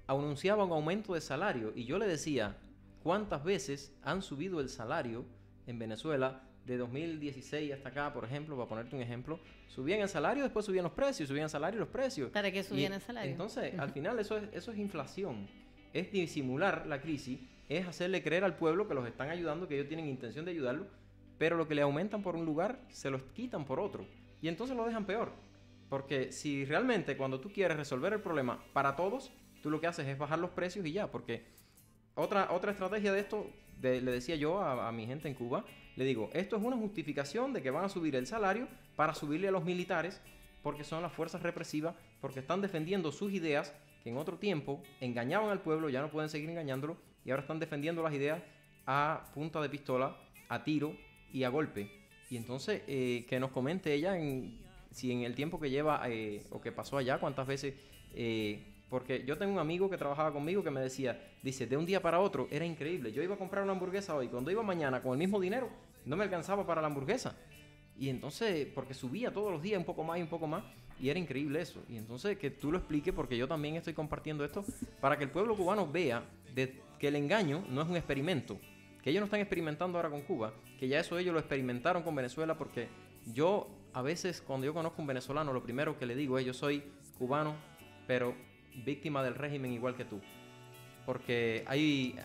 anunciaba un aumento de salario y yo le decía, ¿cuántas veces han subido el salario en Venezuela de 2016 hasta acá, por ejemplo, para ponerte un ejemplo? Subían el salario, después subían los precios, subían el salario y los precios. ¿Para qué subían Y el salario? Entonces, al final eso es, eso es inflación. Es disimular la crisis, es hacerle creer al pueblo que los están ayudando, que ellos tienen intención de ayudarlo, pero lo que le aumentan por un lugar, se los quitan por otro. Y entonces lo dejan peor. Porque si realmente cuando tú quieres resolver el problema para todos, tú lo que haces es bajar los precios y ya. Porque otra, otra estrategia de esto, de- le decía yo a, a mi gente en Cuba, le digo, esto es una justificación de que van a subir el salario para subirle a los militares porque son las fuerzas represivas, porque están defendiendo sus ideas que en otro tiempo engañaban al pueblo, ya no pueden seguir engañándolo, y ahora están defendiendo las ideas a punta de pistola, a tiro y a golpe. Y entonces, eh, que nos comente ella en, si en el tiempo que lleva eh, o que pasó allá, cuántas veces... eh, porque yo tengo un amigo que trabajaba conmigo que me decía, dice, de un día para otro era increíble. Yo iba a comprar una hamburguesa hoy, cuando iba mañana con el mismo dinero, no me alcanzaba para la hamburguesa. Y entonces, porque subía todos los días un poco más y un poco más, y era increíble eso. Y entonces que tú lo expliques, porque yo también estoy compartiendo esto, para que el pueblo cubano vea que el engaño no es un experimento, que ellos no están experimentando ahora con Cuba, que ya eso ellos lo experimentaron con Venezuela, porque yo a veces cuando yo conozco a un venezolano, lo primero que le digo es, yo soy cubano, pero víctima del régimen igual que tú. Porque hay,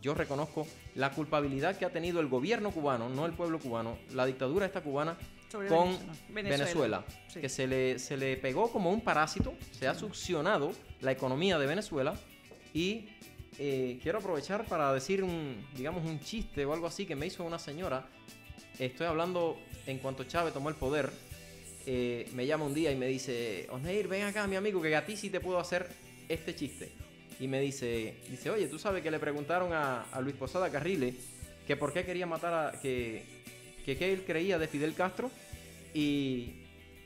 yo reconozco la culpabilidad que ha tenido el gobierno cubano, no el pueblo cubano, la dictadura esta cubana Sobre con Venezuela. Venezuela, Sí. que se le, se le pegó como un parásito, se ha succionado la economía de Venezuela y eh, quiero aprovechar para decir un, digamos, un chiste o algo así que me hizo una señora. Estoy hablando en cuanto Chávez tomó el poder. eh, me llama un día y me dice, Osneir, ven acá, mi amigo, que a ti sí te puedo hacer este chiste. Y me dice, dice, oye, tú sabes que le preguntaron a, a Luis Posada Carrile que por qué quería matar a, que, que qué él creía de Fidel Castro. Y,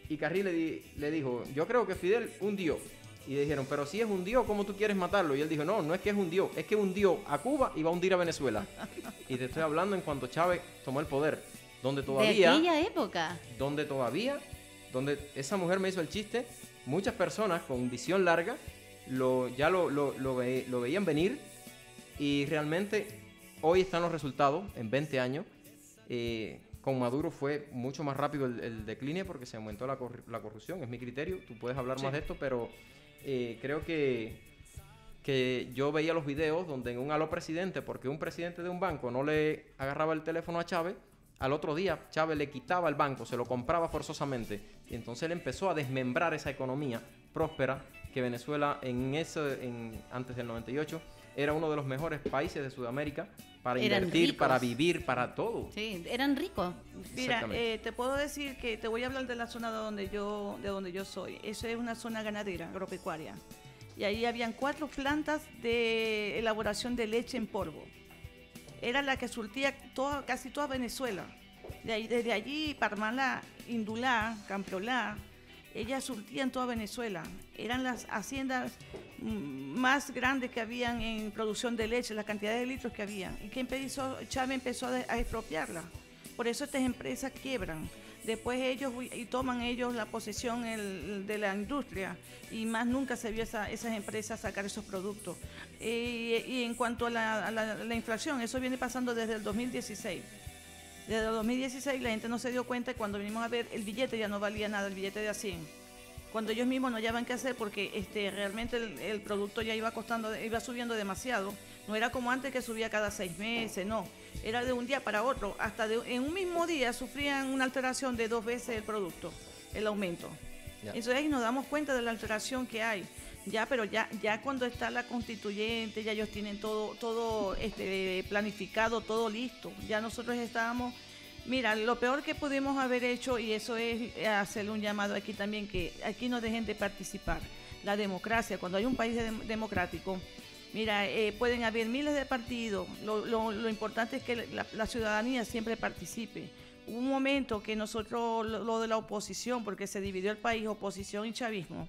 y Carrile di- le dijo, yo creo que Fidel hundió. Y le dijeron, pero si es un dios, ¿cómo tú quieres matarlo? Y él dijo, no, no es que es un dios, es que hundió a Cuba y va a hundir a Venezuela. y te estoy hablando en cuanto Chávez tomó el poder, donde De todavía aquella época. donde todavía, donde esa mujer me hizo el chiste, muchas personas con visión larga lo, ya lo, lo- lo ve- lo veían venir y realmente hoy están los resultados en 20 años. Eh, con Maduro fue mucho más rápido el, el decline porque se aumentó la, corru- la corrupción, es mi criterio, tú puedes hablar Sí. más de esto, pero eh, creo que, que yo veía los videos donde en un aló presidente, porque un presidente de un banco no le agarraba el teléfono a Chávez, al otro día Chávez le quitaba el banco, se lo compraba forzosamente. Y entonces él empezó a desmembrar esa economía próspera que Venezuela en ese, en, antes del 98 era uno de los mejores países de Sudamérica para Eran invertir, ricos. para vivir, para todo. Sí, eran ricos. Mira, eh, te puedo decir que te voy a hablar de la zona de donde yo, de donde yo soy. Eso es una zona ganadera, agropecuaria. Y ahí habían cuatro plantas de elaboración de leche en polvo. Era la que surtía toda, casi toda Venezuela. De ahí, desde allí, Parmalá, Indulá, Campeolá, ellas surtían toda Venezuela. Eran las haciendas mm, más grandes que habían en producción de leche, la cantidad de litros que habían. ¿Y qué empezó? Chávez empezó a, expropiarla. Por eso estas empresas quiebran. Después ellos y toman ellos la posesión de la industria y más nunca se vio esa- esas empresas sacar esos productos. Y en cuanto a la- la inflación, eso viene pasando desde el 2016. Desde el 2016 la gente no se dio cuenta y cuando vinimos a ver el billete ya no valía nada, el billete de a 100. Cuando ellos mismos no hallaban qué hacer porque este, realmente el, el producto ya iba costando, iba subiendo demasiado. No era como antes que subía cada seis meses, no. Era de un día para otro. Hasta de- en un mismo día sufrían una alteración de dos veces el producto, el aumento. Entonces ahí nos damos cuenta de la alteración que hay. Ya, pero ya, ya cuando está la constituyente, ya ellos tienen todo, todo este, planificado, todo listo. Ya nosotros estábamos, mira, lo peor que pudimos haber hecho, y eso es hacerle un llamado aquí también, que aquí no dejen de participar. La democracia, cuando hay un país dem- democrático, mira, eh, pueden haber miles de partidos. Lo, lo- importante es que la, ciudadanía siempre participe. Un momento que nosotros, lo de la oposición, porque se dividió el país, oposición y chavismo,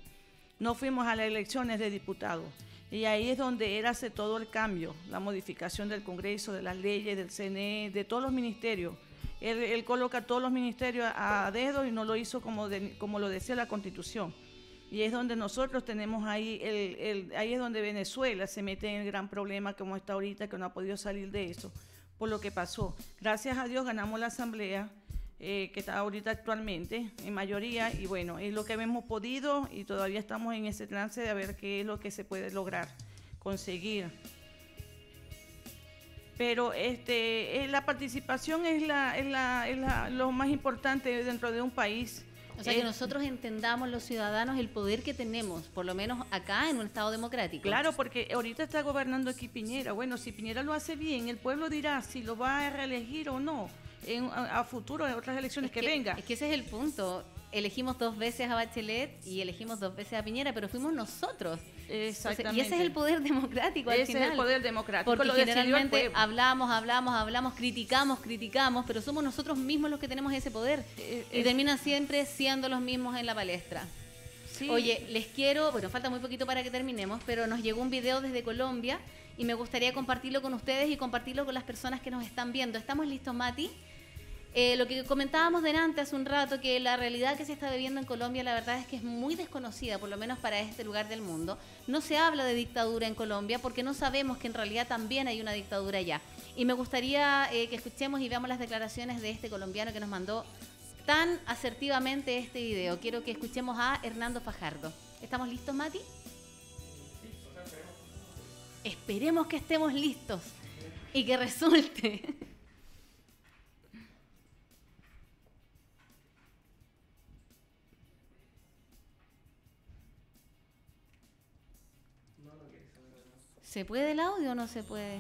no fuimos a las elecciones de diputados. Y ahí es donde él hace todo el cambio, la modificación del Congreso, de las leyes, del CNE, de todos los ministerios. Él, coloca todos los ministerios a, a dedo y no lo hizo como, de- como lo decía la Constitución. Y es donde nosotros tenemos ahí, el, el- ahí es donde Venezuela se mete en el gran problema como está ahorita, que no ha podido salir de eso, por lo que pasó. Gracias a Dios ganamos la asamblea, eh, que está ahorita actualmente, en mayoría, y bueno, es lo que hemos podido y todavía estamos en ese trance de a ver qué es lo que se puede lograr, conseguir. Pero este, eh, la participación es, la, es, la, es la- lo más importante dentro de un país. O sea, que nosotros entendamos los ciudadanos el poder que tenemos, por lo menos acá en un Estado democrático. Claro, porque ahorita está gobernando aquí Piñera. Bueno, si Piñera lo hace bien, el pueblo dirá si lo va a reelegir o no en, a, a futuro en otras elecciones Es que, venga. Es que ese es el punto. elegimos dos veces a Bachelet y elegimos dos veces a Piñera, pero fuimos nosotros. Exactamente. y ese es el poder democrático al Ese final. es el poder democrático. Porque lo generalmente hablamos, hablamos, hablamos, criticamos, criticamos, pero somos nosotros mismos los que tenemos ese poder. Eh, y terminan siempre siendo los mismos en la palestra. Sí. Oye, les quiero, bueno, falta muy poquito para que terminemos, pero nos llegó un video desde Colombia y me gustaría compartirlo con ustedes y compartirlo con las personas que nos están viendo. ¿Estamos listos, Mati? Eh, lo que comentábamos delante hace un rato, que la realidad que se está viviendo en Colombia, la verdad es que es muy desconocida, por lo menos para este lugar del mundo. No se habla de dictadura en Colombia porque no sabemos que en realidad también hay una dictadura allá. Y me gustaría eh, que escuchemos y veamos las declaraciones de este colombiano que nos mandó tan asertivamente este video. Quiero que escuchemos a Hernando Fajardo. ¿Estamos listos, Mati? Esperemos que estemos listos y que resulte. ¿Se puede el audio o no se puede?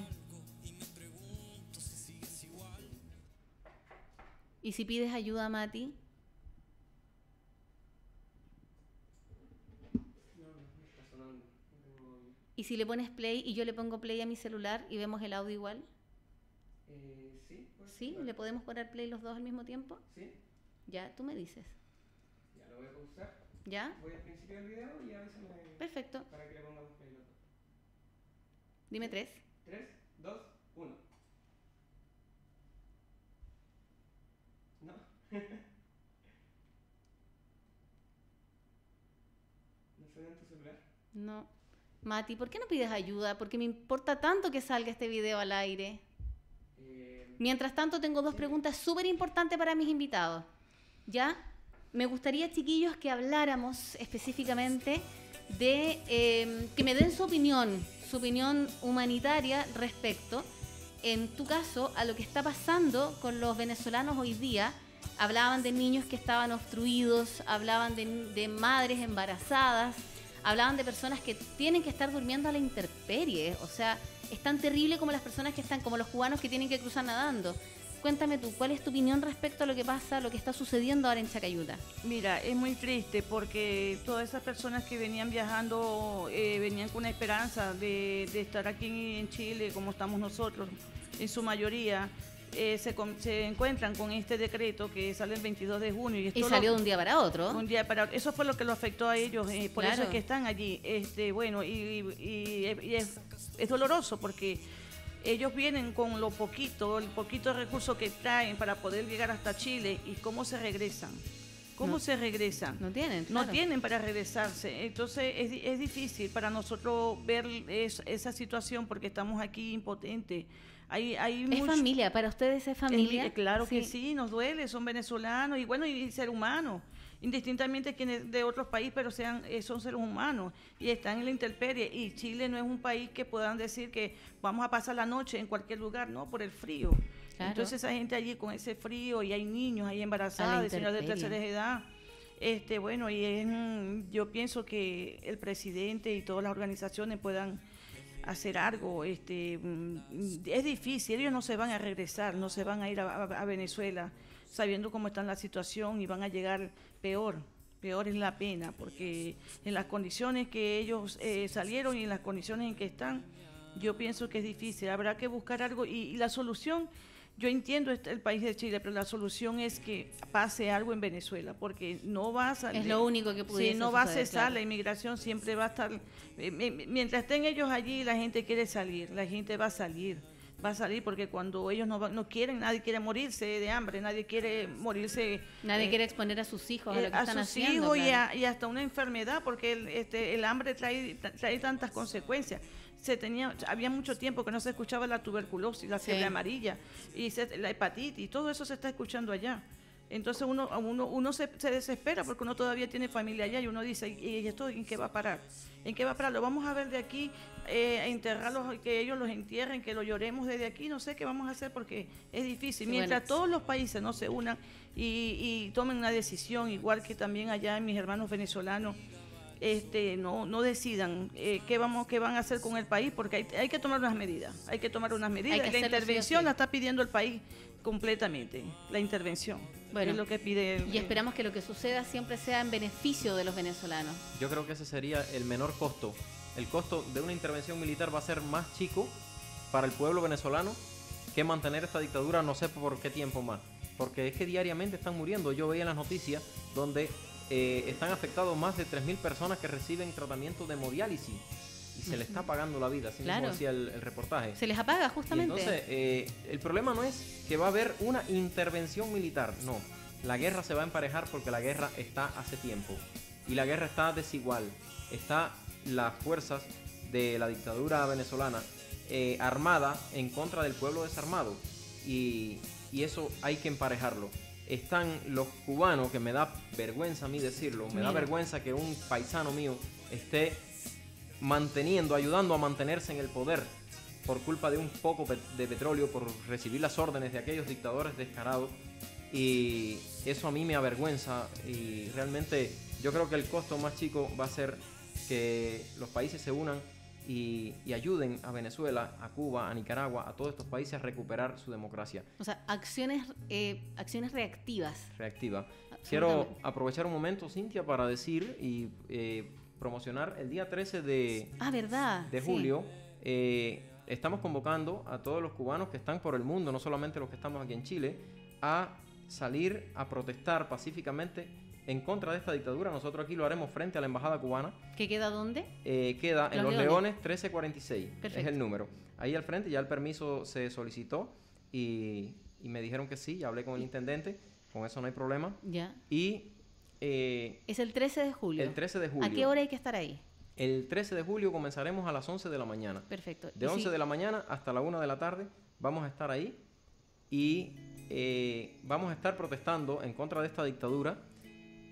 ¿Y si pides ayuda, Mati? ¿Y si le pones play y yo le pongo play a mi celular y vemos el audio igual? sí, ¿Sí? ¿Le podemos poner play los dos al mismo tiempo? sí, Ya, tú me dices. ya lo voy a pausar. ¿Ya? Voy al principio del video y avísame Perfecto. para que le pongamos play los dos. Dime tres. 3, 2, 1. No. ¿No suena en tu celular? No. Mati, ¿por qué no pides ayuda? Porque me importa tanto que salga este video al aire. Eh, Mientras tanto, tengo dos preguntas súper importantes para mis invitados. ¿Ya? Me gustaría, chiquillos, que habláramos específicamente de eh, que me den su opinión, su opinión humanitaria respecto, en tu caso, a lo que está pasando con los venezolanos hoy día. Hablaban de niños que estaban obstruidos, hablaban de, de madres embarazadas, hablaban de personas que tienen que estar durmiendo a la intemperie. O sea, es tan terrible como las personas que están, como los cubanos que tienen que cruzar nadando. Cuéntame tú, ¿cuál es tu opinión respecto a lo que pasa, lo que está sucediendo ahora en Chacayuta? Mira, es muy triste porque todas esas personas que venían viajando eh, venían con una esperanza de, de estar aquí en Chile como estamos nosotros, en su mayoría. eh, se, encuentran con este decreto que sale el 22 de junio. Y, esto Y lo- salió de un día para otro. un día para eso fue lo que lo afectó a ellos eh, por eso es que están allí este bueno y, y- y es, es doloroso porque ellos vienen con lo poquito el poquito recurso que traen para poder llegar hasta Chile y cómo se regresan cómo No. se regresan No tienen. no tienen para regresarse. Entonces es, es difícil para nosotros ver es- esa situación porque estamos aquí impotentes. Hay, hay Es mucho- familia, para ustedes es familia. claro que sí, nos duele, son venezolanos y bueno, y ser humanos, indistintamente quienes de otros países, pero sean eh, son seres humanos y están en la intemperie. Y Chile no es un país que puedan decir que vamos a pasar la noche en cualquier lugar, no, por el frío. Claro. Entonces esa gente allí con ese frío y hay niños ahí embarazados, señores de tercera edad. Este, bueno, y es, yo pienso que el presidente y todas las organizaciones puedan hacer algo. Este, mm, es difícil, ellos no se van a regresar, no se van a ir a, a- a Venezuela sabiendo cómo está la situación y van a llegar peor. Peor es la pena, porque en las condiciones que ellos eh, salieron y en las condiciones en que están, yo pienso que es difícil. Habrá que buscar algo y, y la solución, yo entiendo este- el país de Chile, pero la solución es que pase algo en Venezuela, porque no va a salir. Es lo único que Sí, no va a cesar, claro. la inmigración siempre va a estar. eh, mi- mi- mientras estén ellos allí, la gente quiere salir, la gente va a salir. Va a salir porque cuando ellos no, no quieren, nadie quiere morirse de hambre, nadie quiere morirse. Nadie eh, quiere exponer a sus hijos a eh, lo que a están sus haciendo. hijos y, claro. a- y hasta una enfermedad, porque el, este, el hambre trae, trae tantas consecuencias. Se tenía, había mucho tiempo que no se escuchaba la tuberculosis, la fiebre Sí. amarilla, y se- la hepatitis, todo eso se está escuchando allá. Entonces uno, uno, uno se, se desespera porque uno todavía tiene familia allá y uno dice, ¿y esto en qué va a parar? ¿En qué va a parar? Lo vamos a ver de aquí, eh, a enterrarlos, que ellos los entierren, que lo lloremos desde aquí, no sé qué vamos a hacer porque es difícil. Sí, Mientras bueno. todos los países no se unan y, y tomen una decisión, igual que también allá mis hermanos venezolanos, este, no, no decidan eh, qué, vamos, qué van a hacer con el país, porque hay, hay que tomar unas medidas, hay que tomar unas medidas. la intervención la está pidiendo el país completamente, la intervención. Bueno, es lo que pide el- Y esperamos que lo que suceda siempre sea en beneficio de los venezolanos. Yo creo que ese sería el menor costo. El costo de una intervención militar va a ser más chico para el pueblo venezolano que mantener esta dictadura no sé por qué tiempo más. Porque es que diariamente están muriendo. Yo veía en las noticias donde eh, están afectados más de 3.000 personas que reciben tratamiento de hemodiálisis y se le está pagando la vida, así Claro. mismo decía el, el reportaje. Se les apaga Y justamente. entonces, eh, el problema no es que va a haber una intervención militar, no. La guerra se va a emparejar porque la guerra está hace tiempo. Y la guerra está desigual. Está las fuerzas de la dictadura venezolana eh, armada en contra del pueblo desarmado. Y, y eso hay que emparejarlo. Están los cubanos, que me da vergüenza a mí decirlo, me da vergüenza que un paisano mío esté manteniendo, ayudando a mantenerse en el poder por culpa de un poco de petróleo, por recibir las órdenes de aquellos dictadores descarados. Y eso a mí me avergüenza y realmente yo creo que el costo más chico va a ser que los países se unan y, y ayuden a Venezuela, a Cuba, a Nicaragua, a todos estos países a recuperar su democracia O sea, acciones, eh, acciones reactivas. reactiva. Quiero Absolutamente. aprovechar un momento, Cintia, para decir y eh, promocionar el día 13 de, Ah, ¿verdad? de Sí. julio. eh, estamos convocando a todos los cubanos que están por el mundo, no solamente los que estamos aquí en Chile, a salir a protestar pacíficamente en contra de esta dictadura. Nosotros aquí lo haremos frente a la embajada cubana. ¿Que queda dónde? Eh, queda en Los Los Leones. Leones 1346. Es Perfecto. el número. Ahí al frente ya el permiso se solicitó y, y me dijeron que sí. Ya hablé con el intendente. Con eso no hay problema. Ya. Y eh, Es el 13 de julio. el 13 de julio. ¿A qué hora hay que estar ahí? El 13 de julio comenzaremos a las 11 de la mañana. Perfecto. De Y 11 si- de la mañana hasta la 1 de la tarde vamos a estar ahí y eh, vamos a estar protestando en contra de esta dictadura.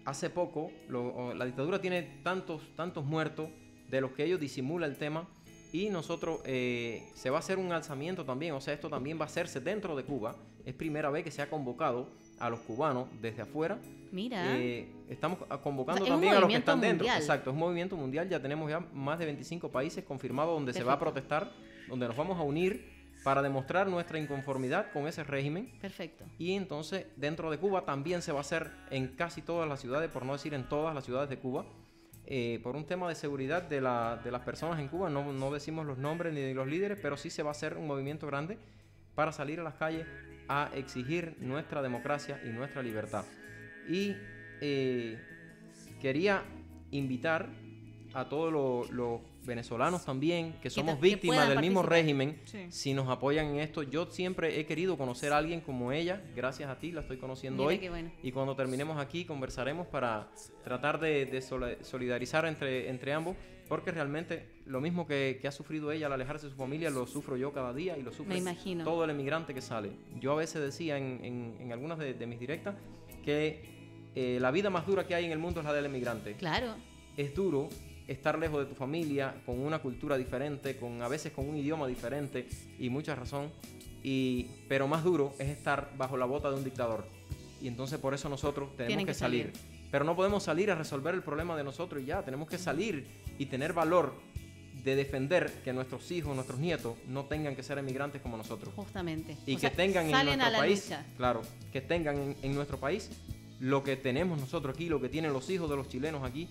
Hace poco, lo- la dictadura tiene tantos, tantos muertos de los que ellos disimula el tema y nosotros eh, se va a hacer un alzamiento también, o sea, esto también va a hacerse dentro de Cuba. Es primera vez que se ha convocado a los cubanos desde afuera Mira. eh, estamos convocando O sea, también a los que están dentro. Exacto, es un movimiento mundial. Ya tenemos ya más de 25 países confirmados donde se va a protestar, donde nos vamos a unir para demostrar nuestra inconformidad con ese régimen. Perfecto. Y entonces dentro de Cuba también se va a hacer en casi todas las ciudades, por no decir en todas las ciudades de Cuba. Eh, por un tema de seguridad de, la- de las personas en Cuba, no, no decimos los nombres ni de los líderes, pero sí se va a hacer un movimiento grande para salir a las calles a exigir nuestra democracia y nuestra libertad. Y eh, quería invitar a todos los, los venezolanos también, que somos que víctimas del mismo régimen, Sí. si nos apoyan en esto. Yo siempre he querido conocer a alguien como ella, gracias a ti la estoy conociendo Mira hoy. bueno. Y cuando terminemos aquí conversaremos para tratar de, de solidarizar entre, entre ambos, porque realmente lo mismo que, que ha sufrido ella al alejarse de su familia, lo sufro yo cada día y lo sufre todo el emigrante que sale. Yo a veces decía en, en- en algunas de, de mis directas que eh, la vida más dura que hay en el mundo es la del emigrante Claro. es duro estar lejos de tu familia, con una cultura diferente, con a veces con un idioma diferente y mucha razón. Y, pero más duro es estar bajo la bota de un dictador. Y entonces por eso nosotros tenemos Tienen que, que salir. salir. Pero no podemos salir a resolver el problema de nosotros y ya. Tenemos que salir y tener valor de defender que nuestros hijos, nuestros nietos no tengan que ser emigrantes como nosotros Justamente. y O que sea, tengan en nuestro a la país, lucha. claro, que tengan en, en nuestro país lo que tenemos nosotros aquí, lo que tienen los hijos de los chilenos aquí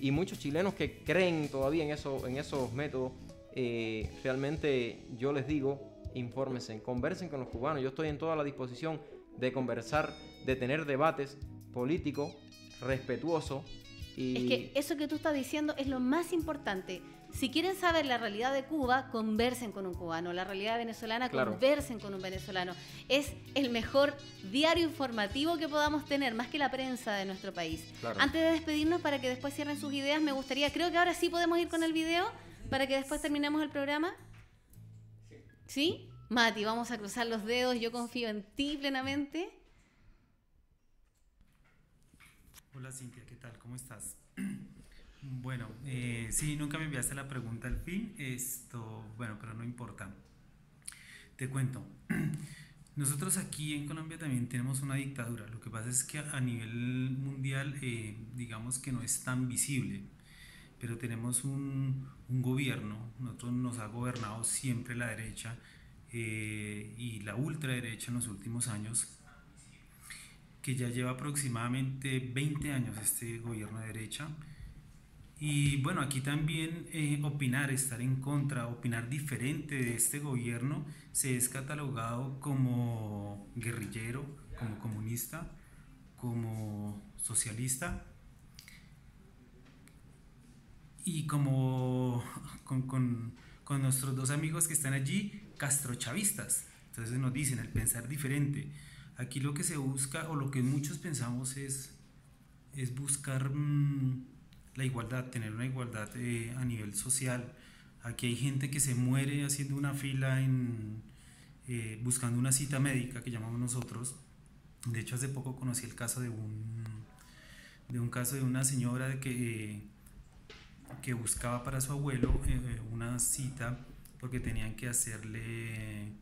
y muchos chilenos que creen todavía en eso, en esos métodos. eh, realmente yo les digo, infórmense, conversen con los cubanos. Yo estoy en toda la disposición de conversar, de tener debates políticos, respetuosos y Es que eso que tú estás diciendo es lo más importante. Si quieren saber la realidad de Cuba, conversen con un cubano. La realidad venezolana, Claro. conversen con un venezolano. Es el mejor diario informativo que podamos tener, más que la prensa de nuestro país. Claro. Antes de despedirnos, para que después cierren sus ideas, me gustaría, creo que ahora sí podemos ir con el video, para que después terminemos el programa. ¿Sí? Mati, vamos a cruzar los dedos, yo confío en ti plenamente. Hola Cintia, ¿qué tal? ¿Cómo estás? Bueno, eh, sí, nunca me enviaste la pregunta al fin. Esto, bueno, pero no importa. Te cuento. Nosotros aquí en Colombia también tenemos una dictadura. Lo que pasa es que a nivel mundial, eh, digamos que no es tan visible. pero tenemos un, gobierno, nosotros nos ha gobernado siempre la derecha eh, y la ultraderecha en los últimos años, que ya lleva aproximadamente 20 años este gobierno de derecha. Y bueno, aquí también eh, opinar, estar en contra, opinar diferente de este gobierno, se es catalogado como guerrillero, como comunista, como socialista y como con, con, con nuestros dos amigos que están allí, castrochavistas. Entonces nos dicen el pensar diferente. Aquí lo que se busca o lo que muchos pensamos es, es buscar mm, la igualdad, tener una igualdad eh, a nivel social. Aquí hay gente que se muere haciendo una fila en, eh, buscando una cita médica que llamamos nosotros. De hecho, hace poco conocí el caso de un, de un caso de una señora que, que buscaba para su abuelo eh, una cita porque tenían que hacerle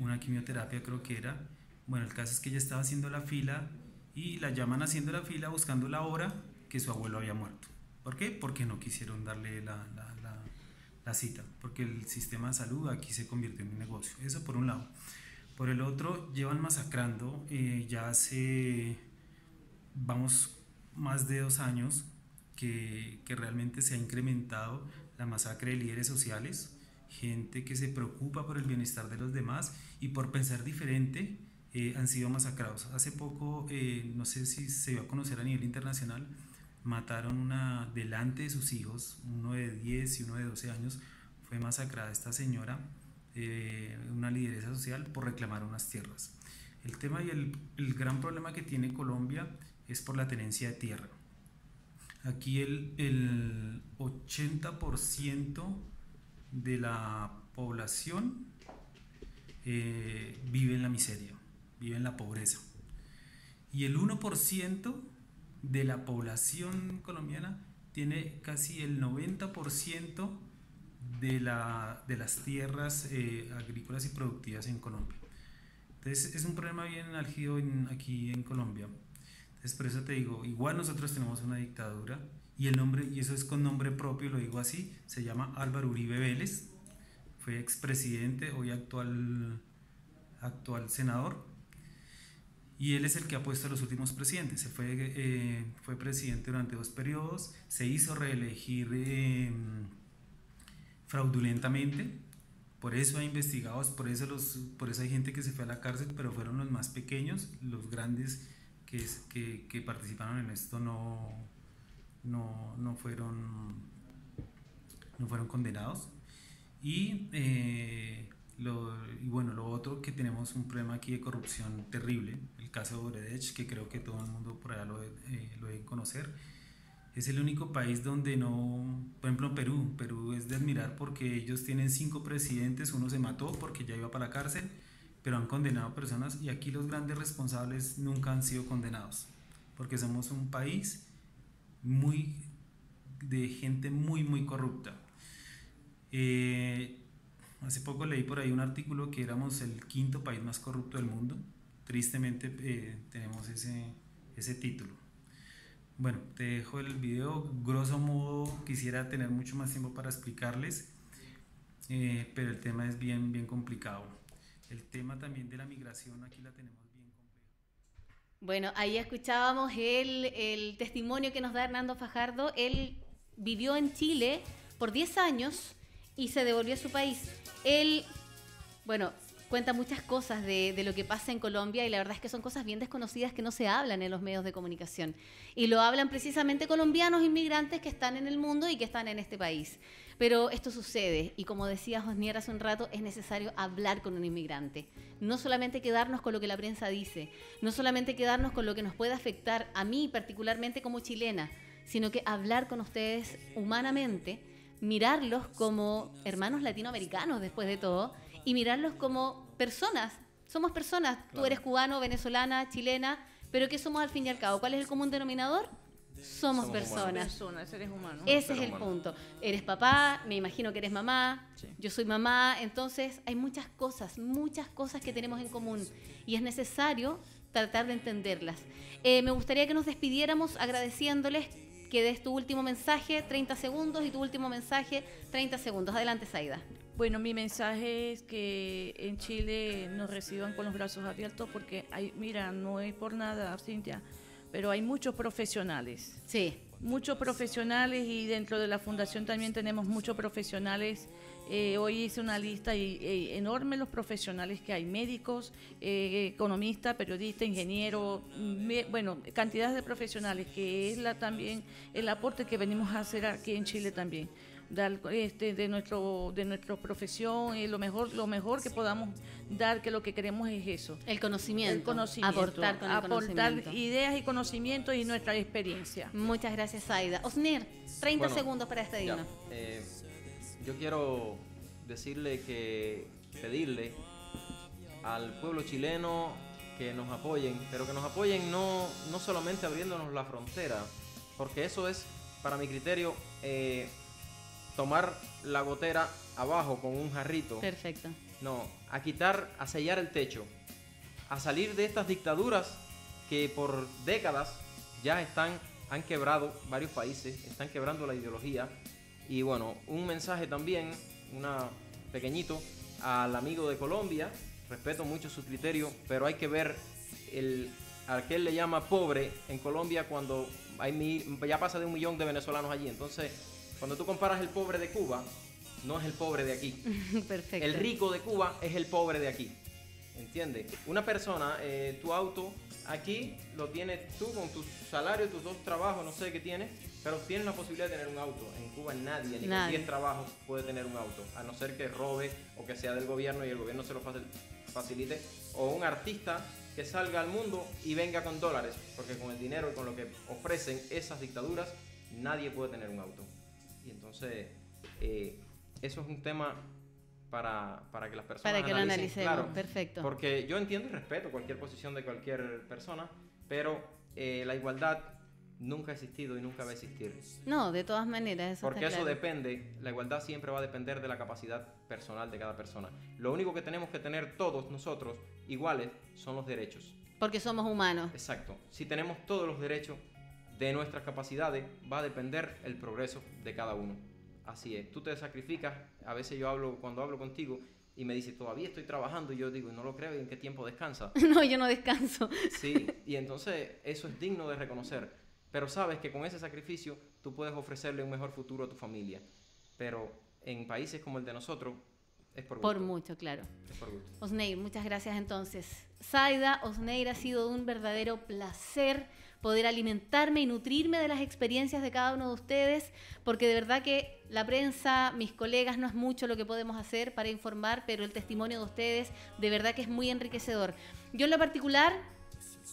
una quimioterapia, creo que era. Bueno, el caso es que ella estaba haciendo la fila y la llaman haciendo la fila buscando la hora que su abuelo había muerto. ¿Por qué? Porque no quisieron darle la, cita, porque el sistema de salud aquí se convirtió en un negocio. Eso por un lado. Por el otro, llevan masacrando eh, ya hace, vamos, más de dos años que realmente se ha incrementado la masacre de líderes sociales gente que se preocupa por el bienestar de los demás y por pensar diferente eh, han sido masacrados. Hace poco, eh, no sé si se dio a conocer a nivel internacional, mataron una delante de sus hijos, uno de 10 y uno de 12 años, fue masacrada esta señora, eh, una lideresa social, por reclamar unas tierras. El tema y el, el, gran problema que tiene Colombia es por la tenencia de tierra. Aquí el, el 80% de la población eh, vive en la miseria, vive en la pobreza. Y el 1% de la población colombiana tiene casi el 90% de, la, de las tierras eh, agrícolas y productivas en Colombia. Entonces es un problema bien álgido aquí en Colombia. Entonces por eso te digo, igual nosotros tenemos una dictadura, y el nombre, y eso es con nombre propio, lo digo así, se llama Álvaro Uribe Vélez, fue expresidente, hoy actual, actual senador, y él es el que ha puesto a los últimos presidentes. Se fue, eh, fue presidente durante dos periodos, se hizo reelegir eh, fraudulentamente, por eso hay investigados, por eso, los, por eso hay gente que se fue a la cárcel, pero fueron los más pequeños, los grandes que, que, que participaron en esto no, no, no, fueron, no fueron condenados. Y, eh, lo, y bueno, lo otro que tenemos un problema aquí de corrupción terrible, el caso de Odebrecht, que creo que todo el mundo por allá lo, eh, lo debe conocer. Es el único país donde no, por ejemplo Perú, Perú es de admirar porque ellos tienen cinco presidentes, uno se mató porque ya iba para la cárcel, pero han condenado personas y aquí los grandes responsables nunca han sido condenados, porque somos un país muy de gente muy, muy corrupta. Eh, hace poco leí por ahí un artículo que éramos el quinto país más corrupto del mundo. Tristemente eh, tenemos ese, ese título. Bueno, te dejo el video. Grosso modo, quisiera tener mucho más tiempo para explicarles, eh, pero el tema es bien, bien complicado. El tema también de la migración, aquí la tenemos bueno, ahí escuchábamos el, el, testimonio que nos da Hernando Fajardo. Él vivió en Chile por 10 años y se devolvió a su país. Él, bueno, cuenta muchas cosas de, lo que pasa en Colombia y la verdad es que son cosas bien desconocidas que no se hablan en los medios de comunicación. Y lo hablan precisamente colombianos inmigrantes que están en el mundo y que están en este país. Pero esto sucede y como decía Josnier hace un rato, es necesario hablar con un inmigrante. No solamente quedarnos con lo que la prensa dice, no solamente quedarnos con lo que nos puede afectar a mí particularmente como chilena, sino que hablar con ustedes humanamente, mirarlos como hermanos latinoamericanos después de todo y mirarlos como personas. Somos personas, claro. tú eres cubano, venezolana, chilena, pero ¿qué somos al fin y al cabo? ¿Cuál es el común denominador? Somos, Somos personas. Personas, eres humano. Ese es el humano. punto. Eres papá, me imagino que eres mamá, sí. yo soy mamá, entonces hay muchas cosas, muchas cosas que tenemos en común y es necesario tratar de entenderlas. Eh, me gustaría que nos despidiéramos agradeciéndoles que des tu último mensaje, 30 segundos, y tu último mensaje, 30 segundos. Adelante, Saida. Bueno, mi mensaje es que en Chile nos reciban con los brazos abiertos porque hay, mira, no es por nada, Cintia, pero hay muchos profesionales. Sí. Muchos profesionales y dentro de la fundación también tenemos muchos profesionales. Eh, hoy hice una lista y, y enorme los profesionales que hay, médicos, eh, economistas, periodistas, ingenieros, me- bueno, cantidades de profesionales, que es la, también el aporte que venimos a hacer aquí en Chile también dar este, de nuestro de nuestra profesión y lo mejor lo mejor que podamos dar que lo que queremos es eso El conocimiento. el conocimiento Aportar con el aportar conocimiento. ideas y conocimientos y nuestra experiencia Muchas gracias, Saida. Osnir, 30 Bueno, segundos para Ya, despedirnos. eh, yo quiero decirle que pedirle al pueblo chileno que nos apoyen, pero que nos apoyen no, no solamente abriéndonos la frontera, porque eso es, para mi criterio, eh, tomar la gotera abajo con un jarrito. Perfecto. No, a quitar, a sellar el techo, a salir de estas dictaduras que por décadas ya están, han quebrado varios países, están quebrando la ideología. Y bueno, un mensaje también, una pequeñito, al amigo de Colombia, respeto mucho su criterio, pero hay que ver el, a qué él le llama pobre en Colombia cuando hay ya pasa de un millón de venezolanos allí. Entonces, cuando tú comparas el pobre de Cuba, no es el pobre de aquí. Perfecto. El rico de Cuba es el pobre de aquí. ¿Entiendes? Una persona, eh, tu auto, aquí lo tienes tú con tu salario, tus dos trabajos, no sé qué tienes, pero tienes la posibilidad de tener un auto. En Cuba nadie, ni con Nadie. 10 trabajos puede tener un auto, a no ser que robe o que sea del gobierno y el gobierno se lo facil- facilite. O un artista que salga al mundo y venga con dólares, porque con el dinero y con lo que ofrecen esas dictaduras, nadie puede tener un auto. Y entonces, eh, eso es un tema para, para que las personas Para que lo analicen, analicemos. claro, Perfecto. porque yo entiendo y respeto cualquier posición de cualquier persona, pero eh, la igualdad nunca ha existido y nunca va a existir. No, de todas maneras, eso Porque está eso claro. depende, la igualdad siempre va a depender de la capacidad personal de cada persona. Lo único que tenemos que tener todos nosotros iguales son los derechos. Porque somos humanos. Exacto. Si tenemos todos los derechos de nuestras capacidades, va a depender el progreso de cada uno. Así es. Tú te sacrificas. A veces yo hablo, cuando hablo contigo, y me dices, todavía estoy trabajando, y yo digo, no lo creo, ¿y en qué tiempo descansa? No, yo no descanso. Sí, y entonces eso es digno de reconocer. Pero sabes que con ese sacrificio tú puedes ofrecerle un mejor futuro a tu familia. Pero en países como el de nosotros, es por gusto. Por mucho, claro. Es por gusto. Osneir, muchas gracias entonces. Zaida, Osneir, ha sido un verdadero placer poder alimentarme y nutrirme de las experiencias de cada uno de ustedes, porque de verdad que la prensa, mis colegas, no es mucho lo que podemos hacer para informar, pero el testimonio de ustedes de verdad que es muy enriquecedor. Yo en lo particular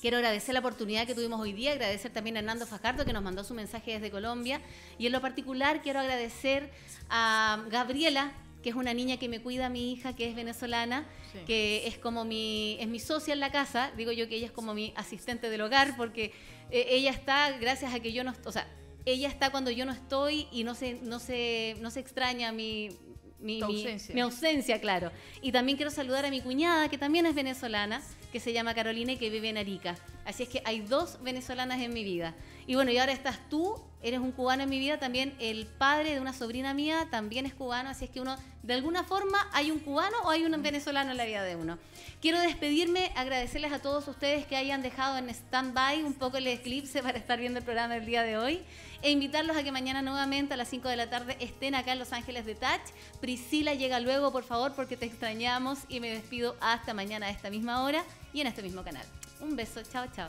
Quiero agradecer la oportunidad que tuvimos hoy día, agradecer también a Hernando Fajardo que nos mandó su mensaje desde Colombia y en lo particular quiero agradecer a Gabriela, que es una niña que me cuida a mi hija, que es venezolana, Sí. que es como mi, es mi socia en la casa, digo yo que ella es como mi asistente del hogar, porque eh, ella está gracias a que yo no, o sea, ella está cuando yo no estoy y no se, no se, no se extraña mi, mi, mi- ausencia. mi ausencia, claro. Y también quiero saludar a mi cuñada, que también es venezolana, que se llama Carolina y que vive en Arica. Así es que hay dos venezolanas en mi vida. Y bueno, y ahora estás tú, eres un cubano en mi vida, también el padre de una sobrina mía también es cubano, así es que uno, de alguna forma, hay un cubano o hay un venezolano en la vida de uno. Quiero despedirme, agradecerles a todos ustedes que hayan dejado en stand-by un poco el eclipse para estar viendo el programa del día de hoy e invitarlos a que mañana nuevamente a las 5 de la tarde estén acá en Los Ángeles de Touch. Priscila llega luego, por favor, porque te extrañamos y me despido hasta mañana a esta misma hora y en este mismo canal. Un beso, chao, chao.